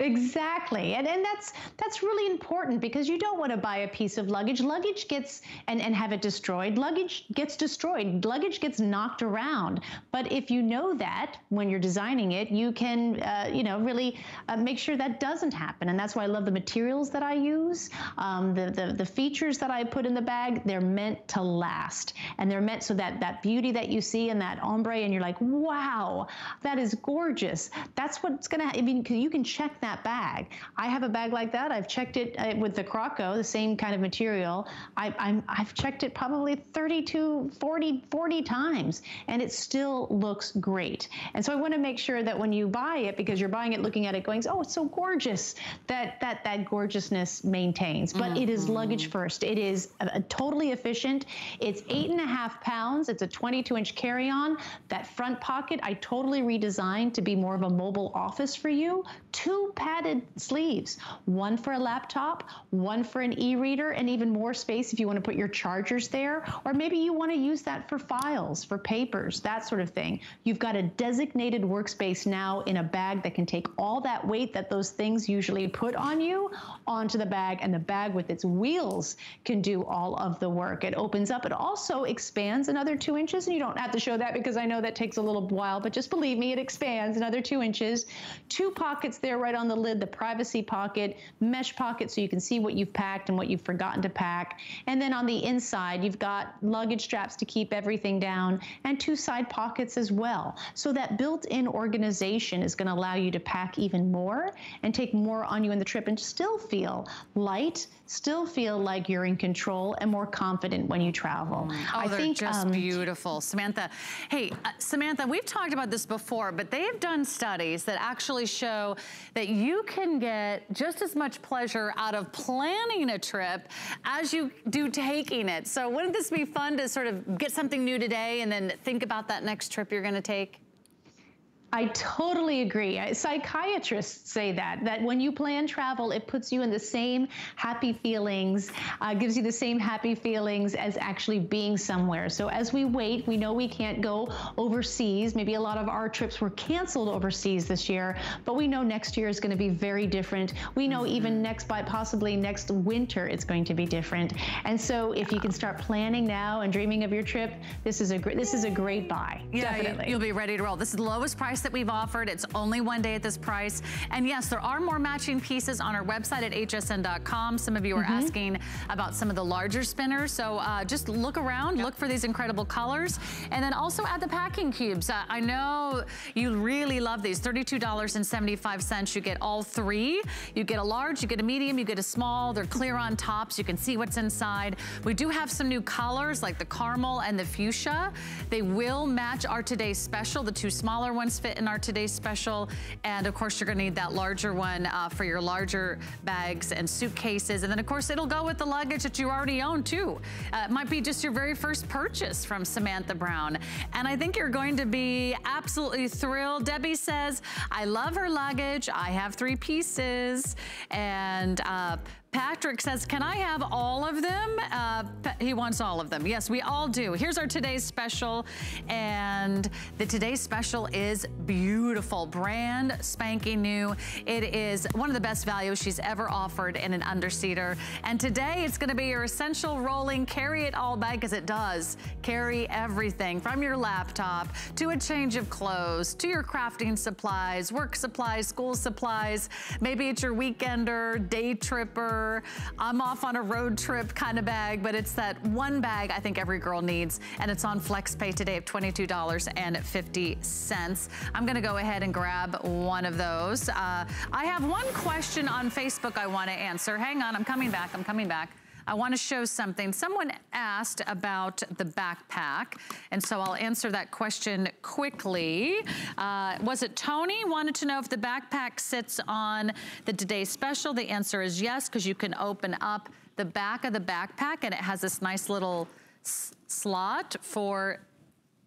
Exactly. And, and that's that's really important because you don't want to buy a piece of luggage. Luggage gets and, and have it destroyed. Luggage gets destroyed. Luggage gets knocked around. But if you know that when you're designing it, you can uh, you know really uh, make sure that doesn't happen. And that's why I love the materials that I use. Um, the, the the features that I put in the bag, they're meant to last. And they're meant so that that beauty that you see in that ombre and you're like, wow, that is gorgeous. That's what's gonna I mean you can check that that bag. I have a bag like that. I've checked it uh, with the Croco, the same kind of material. I, I'm, I've checked it probably 32, 40, 40 times, and it still looks great. And so I want to make sure that when you buy it, because you're buying it looking at it going, oh, it's so gorgeous, that that, that gorgeousness maintains. But mm-hmm. it is luggage mm-hmm. first. It is a, a totally efficient. It's eight and a half pounds. It's a 22 inch carry on. That front pocket, I totally redesigned to be more of a mobile office for you. Two padded sleeves, one for a laptop, one for an e-reader, and even more space if you want to put your chargers there. Or maybe you want to use that for files, for papers, that sort of thing. You've got a designated workspace now in a bag that can take all that weight that those things usually put on you onto the bag, and the bag with its wheels can do all of the work. It opens up. It also expands another two inches, and you don't have to show that because I know that takes a little while, but just believe me, it expands another two inches. Two pockets there right on the lid, the privacy pocket, mesh pocket so you can see what you've packed and what you've forgotten to pack. And then on the inside, you've got luggage straps to keep everything down and two side pockets as well. So that built-in organization is going to allow you to pack even more and take more on you in the trip and still feel light, still feel like you're in control and more confident when you travel. Oh, I they're think, just um, beautiful. Samantha, hey, uh, Samantha, we've talked about this before, but they have done studies that actually show that you can get just as much pleasure out of planning a trip as you do taking it. So wouldn't this be fun to sort of get something new today and then think about that next trip you're gonna take? I totally agree. Psychiatrists say that, that when you plan travel, it puts you in the same happy feelings, uh, gives you the same happy feelings as actually being somewhere. So as we wait, we know we can't go overseas. Maybe a lot of our trips were canceled overseas this year, but we know next year is going to be very different. We know mm-hmm. even next, by possibly next winter, it's going to be different. And so if you can start planning now and dreaming of your trip, this is a great, this is a great buy. Yeah, Definitely. you'll be ready to roll. This is the lowest price price that we've offered. It's only one day at this price. And yes, there are more matching pieces on our website at hsn.com. Some of you are mm -hmm. asking about some of the larger spinners. So uh, just look around, yep. look for these incredible colors. And then also add the packing cubes. Uh, I know you really love these. $32.75. You get all three. You get a large, you get a medium, you get a small. They're clear on tops. You can see what's inside. We do have some new colors like the caramel and the fuchsia. They will match our today's special. The two smaller ones fit fit in our today's special. And of course, you're gonna need that larger one uh, for your larger bags and suitcases. And then of course, it'll go with the luggage that you already own too. Uh, it might be just your very first purchase from Samantha Brown. And I think you're going to be absolutely thrilled. Debbie says, I love her luggage. I have three pieces. And uh, Patrick says, can I have all of them? Uh, he wants all of them. Yes, we all do. Here's our today's special. And the today's special is beautiful, brand spanking new. It is one of the best values she's ever offered in an underseater. And today it's gonna be your essential rolling carry it all bag because it does carry everything from your laptop to a change of clothes, to your crafting supplies, work supplies, school supplies. Maybe it's your weekender, day tripper, I'm off on a road trip kind of bag, but it's that one bag I think every girl needs, and it's on FlexPay today of $22.50. I'm gonna go ahead and grab one of those. Uh, I have one question on Facebook I wanna answer. Hang on, I'm coming back, I'm coming back. I wanna show something. Someone asked about the backpack, and so I'll answer that question quickly. Uh, was it Tony wanted to know if the backpack sits on the Today Special? The answer is yes, because you can open up the back of the backpack and it has this nice little slot for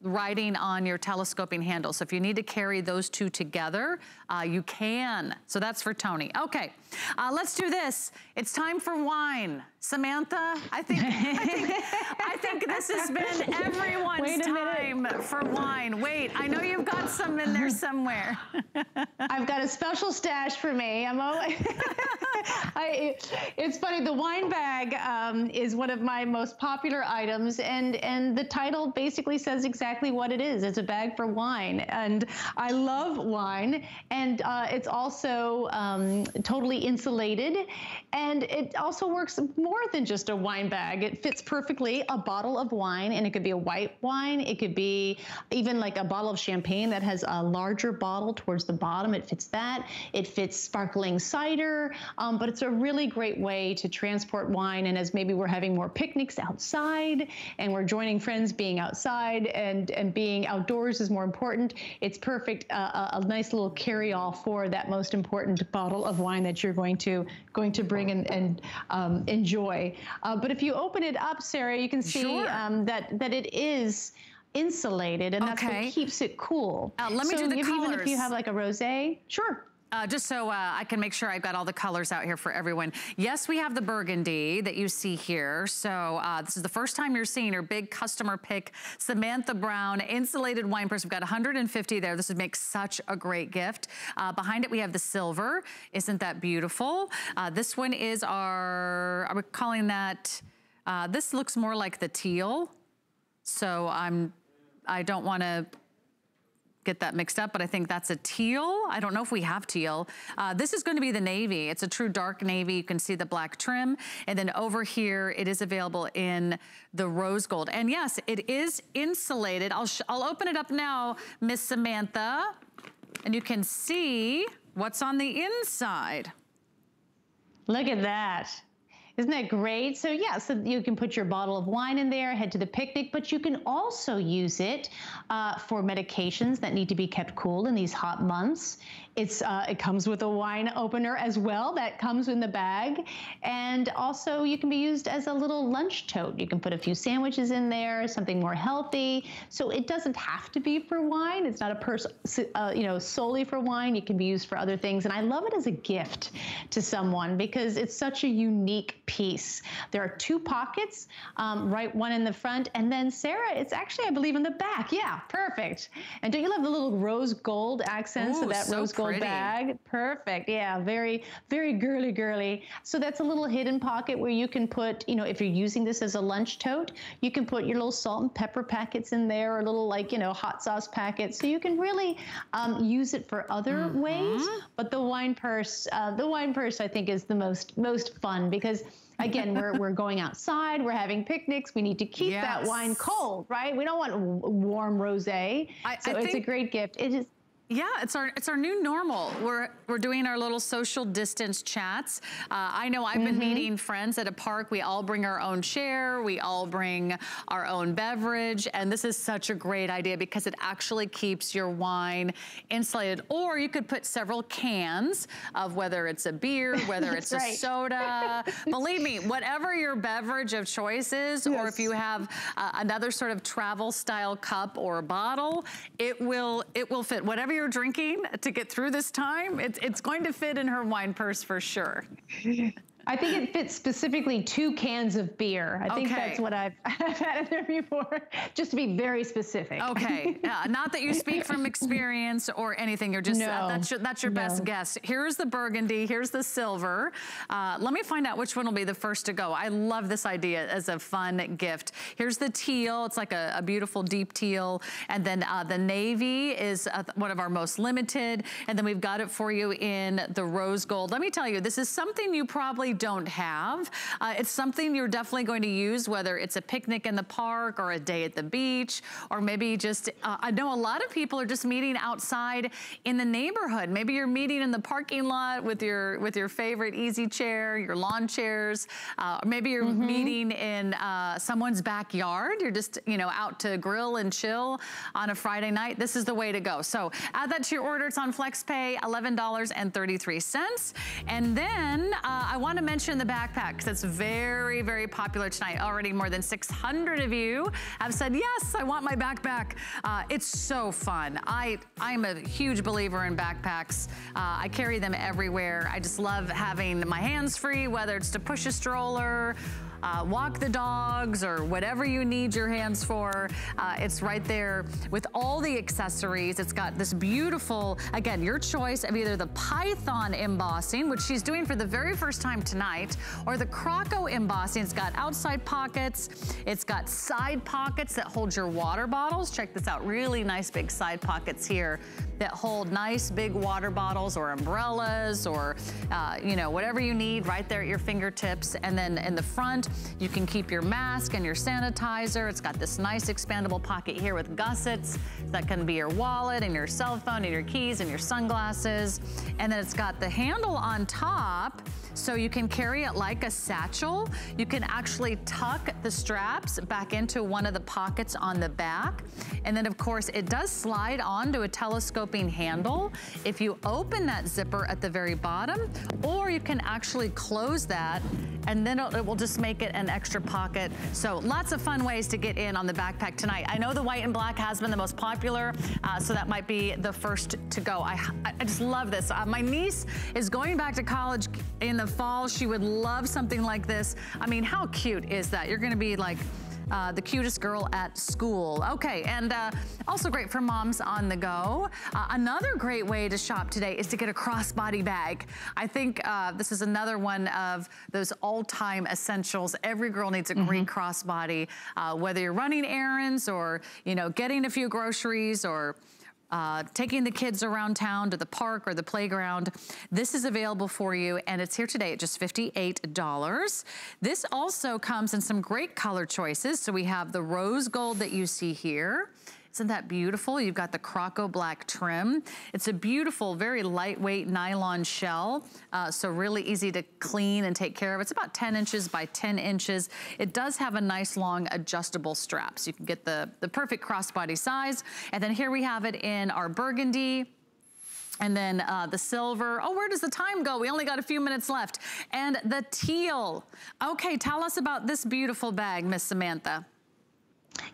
writing on your telescoping handle. So if you need to carry those two together, uh, you can. So that's for Tony. Okay, uh, let's do this. It's time for wine. Samantha, I think, I think, I think this has been everyone's time for wine. Wait, I know you've got some in there somewhere. I've got a special stash for me. I'm always, I, it's funny, the wine bag um, is one of my most popular items and, and the title basically says exactly exactly what it is. It's a bag for wine. And I love wine. And uh, it's also um, totally insulated. And it also works more than just a wine bag. It fits perfectly a bottle of wine, and it could be a white wine. It could be even like a bottle of champagne that has a larger bottle towards the bottom. It fits that. It fits sparkling cider. Um, but it's a really great way to transport wine. And as maybe we're having more picnics outside and we're joining friends being outside and, and being outdoors is more important, it's perfect, uh, a, nice little carry-all for that most important bottle of wine that you're going to going to bring and, and um, enjoy. Uh, but if you open it up, Sarah, you can see Sure. um, that that it is insulated, and that's what keeps it cool. Uh, let me so do the if, Even if you have like a rosé, sure. Uh, just so uh, I can make sure I've got all the colors out here for everyone. Yes, we have the burgundy that you see here. So uh, this is the first time you're seeing her big customer pick, Samantha Brown insulated wine purse. We've got 150 there. This would make such a great gift. Uh, behind it, we have the silver. Isn't that beautiful? Uh, this one is our, are we calling that, uh, this looks more like the teal. So I'm, I don't want to get that mixed up, but I think that's a teal. I don't know if we have teal. Uh, this is going to be the navy. It's a true dark navy. You can see the black trim. And then over here, it is available in the rose gold. And yes, it is insulated. I'll, I'll open it up now, Miss Samantha. And you can see what's on the inside. Look at that. Isn't that great? So yeah, so you can put your bottle of wine in there, head to the picnic, but you can also use it uh, for medications that need to be kept cool in these hot months. It's uh, it comes with a wine opener as well that comes in the bag, and also you can be used as a little lunch tote. You can put a few sandwiches in there, something more healthy. So it doesn't have to be for wine. It's not a purse, uh, you know, solely for wine. It can be used for other things, and I love it as a gift to someone because it's such a unique piece. There are two pockets, um, right, one in the front, and then Sarah, it's actually, I believe, in the back. Yeah, perfect. And don't you love the little rose gold accents Ooh, of that so rose gold pretty. bag? Perfect. Yeah, very, very girly, girly. So that's a little hidden pocket where you can put, you know, if you're using this as a lunch tote, you can put your little salt and pepper packets in there, or little like, you know, hot sauce packets. So you can really um, use it for other ways. But the wine purse, uh, the wine purse, I think, is the most most fun because. Again, we're, we're going outside, we're having picnics, we need to keep that wine cold, right? We don't want w- warm rosé. So I it's a great gift. It is Yeah, it's our it's our new normal. We're we're doing our little social distance chats. Uh, I know I've been meeting friends at a park. We all bring our own chair. We all bring our own beverage, and this is such a great idea because it actually keeps your wine insulated. Or you could put several cans of whether it's a beer, whether it's a right. soda. Believe me, whatever your beverage of choice is, or if you have uh, another sort of travel style cup or bottle, it will it will fit whatever you're drinking to get through this time. It's it's going to fit in her wine purse for sure. I think it fits specifically two cans of beer. I think Okay. that's what I've, I've had in there before, just to be very specific. Okay, uh, not that you speak from experience or anything. You're just uh, that's your, that's your best guess. Here's the burgundy. Here's the silver. Uh, let me find out which one will be the first to go. I love this idea as a fun gift. Here's the teal. It's like a, a beautiful deep teal, and then uh, the navy is uh, one of our most limited. And then we've got it for you in the rose gold. Let me tell you, this is something you probably don't have. Uh, it's something you're definitely going to use, whether it's a picnic in the park or a day at the beach, or maybe just, uh, I know a lot of people are just meeting outside in the neighborhood. Maybe you're meeting in the parking lot with your with your favorite easy chair, your lawn chairs. Uh, or maybe you're meeting in uh, someone's backyard. You're just, you know, out to grill and chill on a Friday night. This is the way to go. So add that to your order. It's on FlexPay, $11.33. And then uh, I want to mention the backpack because it's very, very popular tonight. Already more than 600 of you have said, yes, I want my backpack. Uh, it's so fun. I, I'm a huge believer in backpacks. Uh, I carry them everywhere. I just love having my hands free, whether it's to push a stroller, uh, walk the dogs or whatever you need your hands for. Uh, it's right there with all the accessories. It's got this beautiful, again, your choice of either the Python embossing, which she's doing for the very first time tonight. Or the Croco embossing, it's got outside pockets, it's got side pockets that hold your water bottles. Check this out, really nice big side pockets here that hold nice big water bottles or umbrellas or, uh, you know, whatever you need right there at your fingertips. And then in the front, you can keep your mask and your sanitizer. It's got this nice expandable pocket here with gussets. That can be your wallet and your cell phone and your keys and your sunglasses. And then it's got the handle on top so you can carry it like a satchel. You can actually tuck the straps back into one of the pockets on the back. And then of course it does slide onto a telescoping handle if you open that zipper at the very bottom, or you can actually close that and then it will just make it an extra pocket. So lots of fun ways to get in on the backpack tonight. I know the white and black has been the most popular, uh, so that might be the first to go. I, I just love this. Uh, my niece is going back to college in the fall. She would love something like this. I mean, how cute is that? You're gonna be like, uh, the cutest girl at school. Okay, and uh, also great for moms on the go. Uh, another great way to shop today is to get a crossbody bag. I think uh, this is another one of those all-time essentials. Every girl needs a mm -hmm. mm-hmm. crossbody, uh, whether you're running errands or, you know, getting a few groceries or uh, taking the kids around town to the park or the playground. This is available for you and it's here today at just $58. This also comes in some great color choices. So we have the rose gold that you see here. Isn't that beautiful? You've got the Croco black trim. It's a beautiful, very lightweight nylon shell, uh, so really easy to clean and take care of. It's about 10 inches by 10 inches. It does have a nice long adjustable strap, so you can get the, the perfect crossbody size. And then here we have it in our burgundy, and then uh, the silver, oh, where does the time go? We only got a few minutes left. And the teal. Okay, tell us about this beautiful bag, Miss Samantha.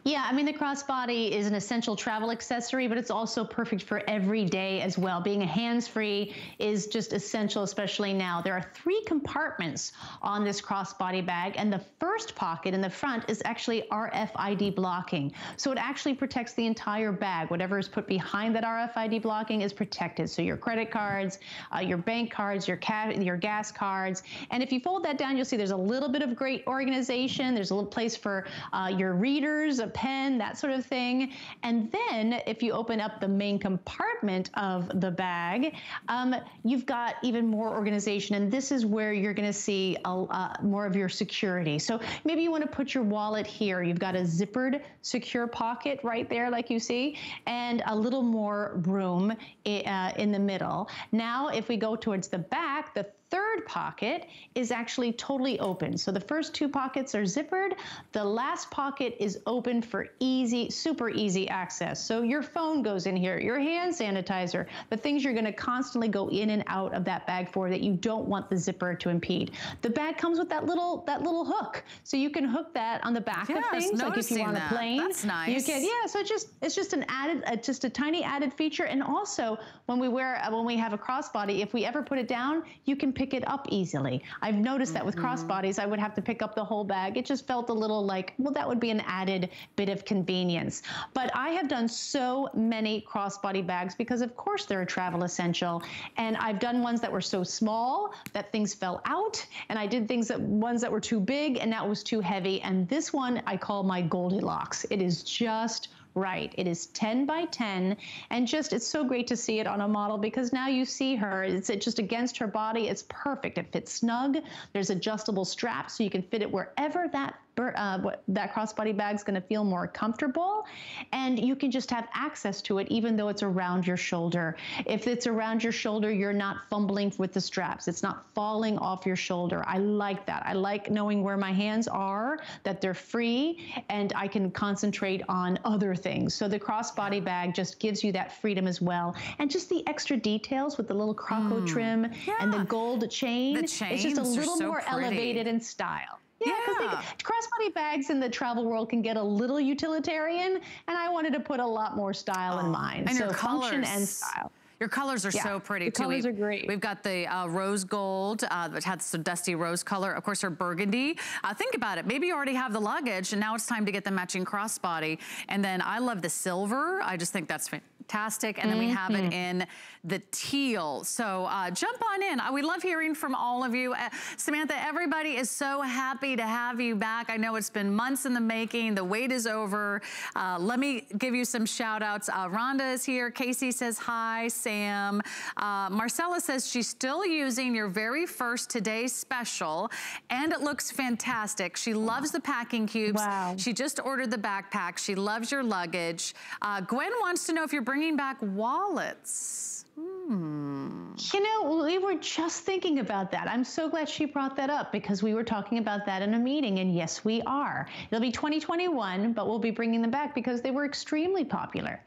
Yeah, I mean, the crossbody is an essential travel accessory, but it's also perfect for every day as well. Being a hands-free is just essential, especially now. There are three compartments on this crossbody bag, and the first pocket in the front is actually RFID blocking. So it actually protects the entire bag. Whatever is put behind that RFID blocking is protected. So your credit cards, uh, your bank cards, your, your gas cards. And if you fold that down, you'll see there's a little bit of great organization. There's a little place for uh, your readers, a pen, that sort of thing. And then if you open up the main compartment of the bag, um, you've got even more organization. And this is where you're going to see a, uh, more of your security. So maybe you want to put your wallet here. You've got a zippered secure pocket right there, like you see, and a little more room uh, in the middle. Now, if we go towards the back, the third pocket is actually totally open. So the first two pockets are zippered. The last pocket is open for easy, super easy access. So your phone goes in here, your hand sanitizer, the things you're gonna constantly go in and out of that bag for that you don't want the zipper to impede. The bag comes with that little that little hook. So you can hook that on the back yes, of things. Like if you're want a plane. That's nice. You can, yeah, so it's just it's just an added uh, just a tiny added feature. And also when we wear uh, when we have a crossbody, if we ever put it down, you can pick it up easily. I've noticed that with mm-hmm. crossbodies, I would have to pick up the whole bag. It just felt a little like, well, that would be an added bit of convenience. But I have done so many crossbody bags because, of course, they're a travel essential. And I've done ones that were so small that things fell out. And I did things that ones that were too big and that was too heavy. And this one I call my Goldilocks. It is just right. It is 10 by 10. And just, it's so great to see it on a model because now you see her. It's just against her body. It's perfect. It fits snug. There's adjustable straps so you can fit it wherever that uh, that crossbody bag is going to feel more comfortable and you can just have access to it even though it's around your shoulder. If it's around your shoulder, you're not fumbling with the straps. It's not falling off your shoulder. I like that. I like knowing where my hands are, that they're free, and I can concentrate on other things. So the crossbody bag just gives you that freedom as well. And just the extra details with the little croco mm, yeah. trim and the gold chain. The chains it's just a little so more pretty. elevated in style. Yeah, because yeah. crossbody bags in the travel world can get a little utilitarian, and I wanted to put a lot more style oh, in mine. And so your function and style. Your colors are Yeah, so pretty the too. colors We- are great. We've got the uh, rose gold, uh, which has some dusty rose color. Of course, her burgundy. Uh, think about it. Maybe you already have the luggage and now it's time to get the matching crossbody. And then I love the silver. I just think that's fantastic. And then we have Mm-hmm. it in the teal. So uh, jump on in. Uh, we love hearing from all of you. Uh, Samantha, everybody is so happy to have you back. I know it's been months in the making. The wait is over. Uh, let me give you some shout outs. Uh, Rhonda is here. Casey says hi. Sam. Uh, Marcella says she's still using your very first today's special and it looks fantastic. She loves the packing cubes. Wow. She just ordered the backpack. She loves your luggage. Uh, Gwen wants to know if you're bringing back wallets. You know, we were just thinking about that. I'm so glad she brought that up because we were talking about that in a meeting, and yes, we are. It'll be 2021, but we'll be bringing them back because they were extremely popular.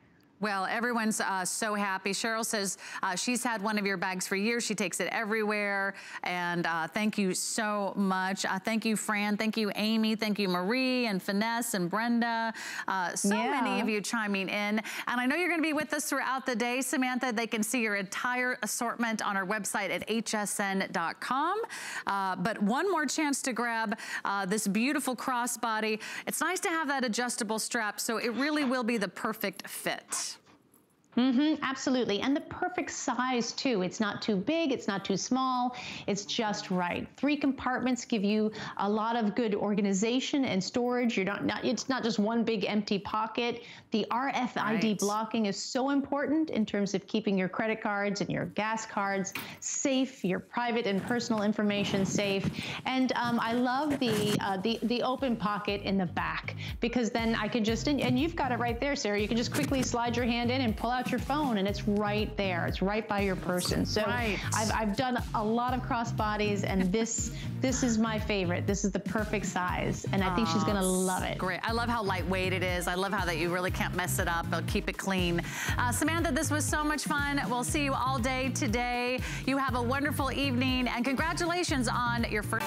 Well, everyone's uh, so happy. Cheryl says uh, she's had one of your bags for years. She takes it everywhere. And uh, thank you so much. Uh, thank you, Fran. Thank you, Amy. Thank you, Marie and Finesse and Brenda. Uh, so Yeah. many of you chiming in. And I know you're going to be with us throughout the day, Samantha. They can see your entire assortment on our website at hsn.com. Uh, but one more chance to grab uh, this beautiful crossbody. It's nice to have that adjustable strap, so it really will be the perfect fit. Mm-hmm, absolutely. And the perfect size, too. It's not too big, it's not too small, it's just right. Three compartments give you a lot of good organization and storage. You're not, not it's not just one big empty pocket. The RFID Right. blocking is so important in terms of keeping your credit cards and your gas cards safe, your private and personal information safe. And um, I love the, uh, the the open pocket in the back because then I can just and, and you've got it right there, Sarah. You can just quickly slide your hand in and pull out your phone, and it's right there. It's right by your person. So right. I've, I've done a lot of crossbodies, and this this is my favorite. This is the perfect size, and I think she's gonna love it. Great. I love how lightweight it is. I love how that you really can't mess it up. They'll keep it clean. Uh, Samantha, this was so much fun. We'll see you all day today. You have a wonderful evening and congratulations on your first.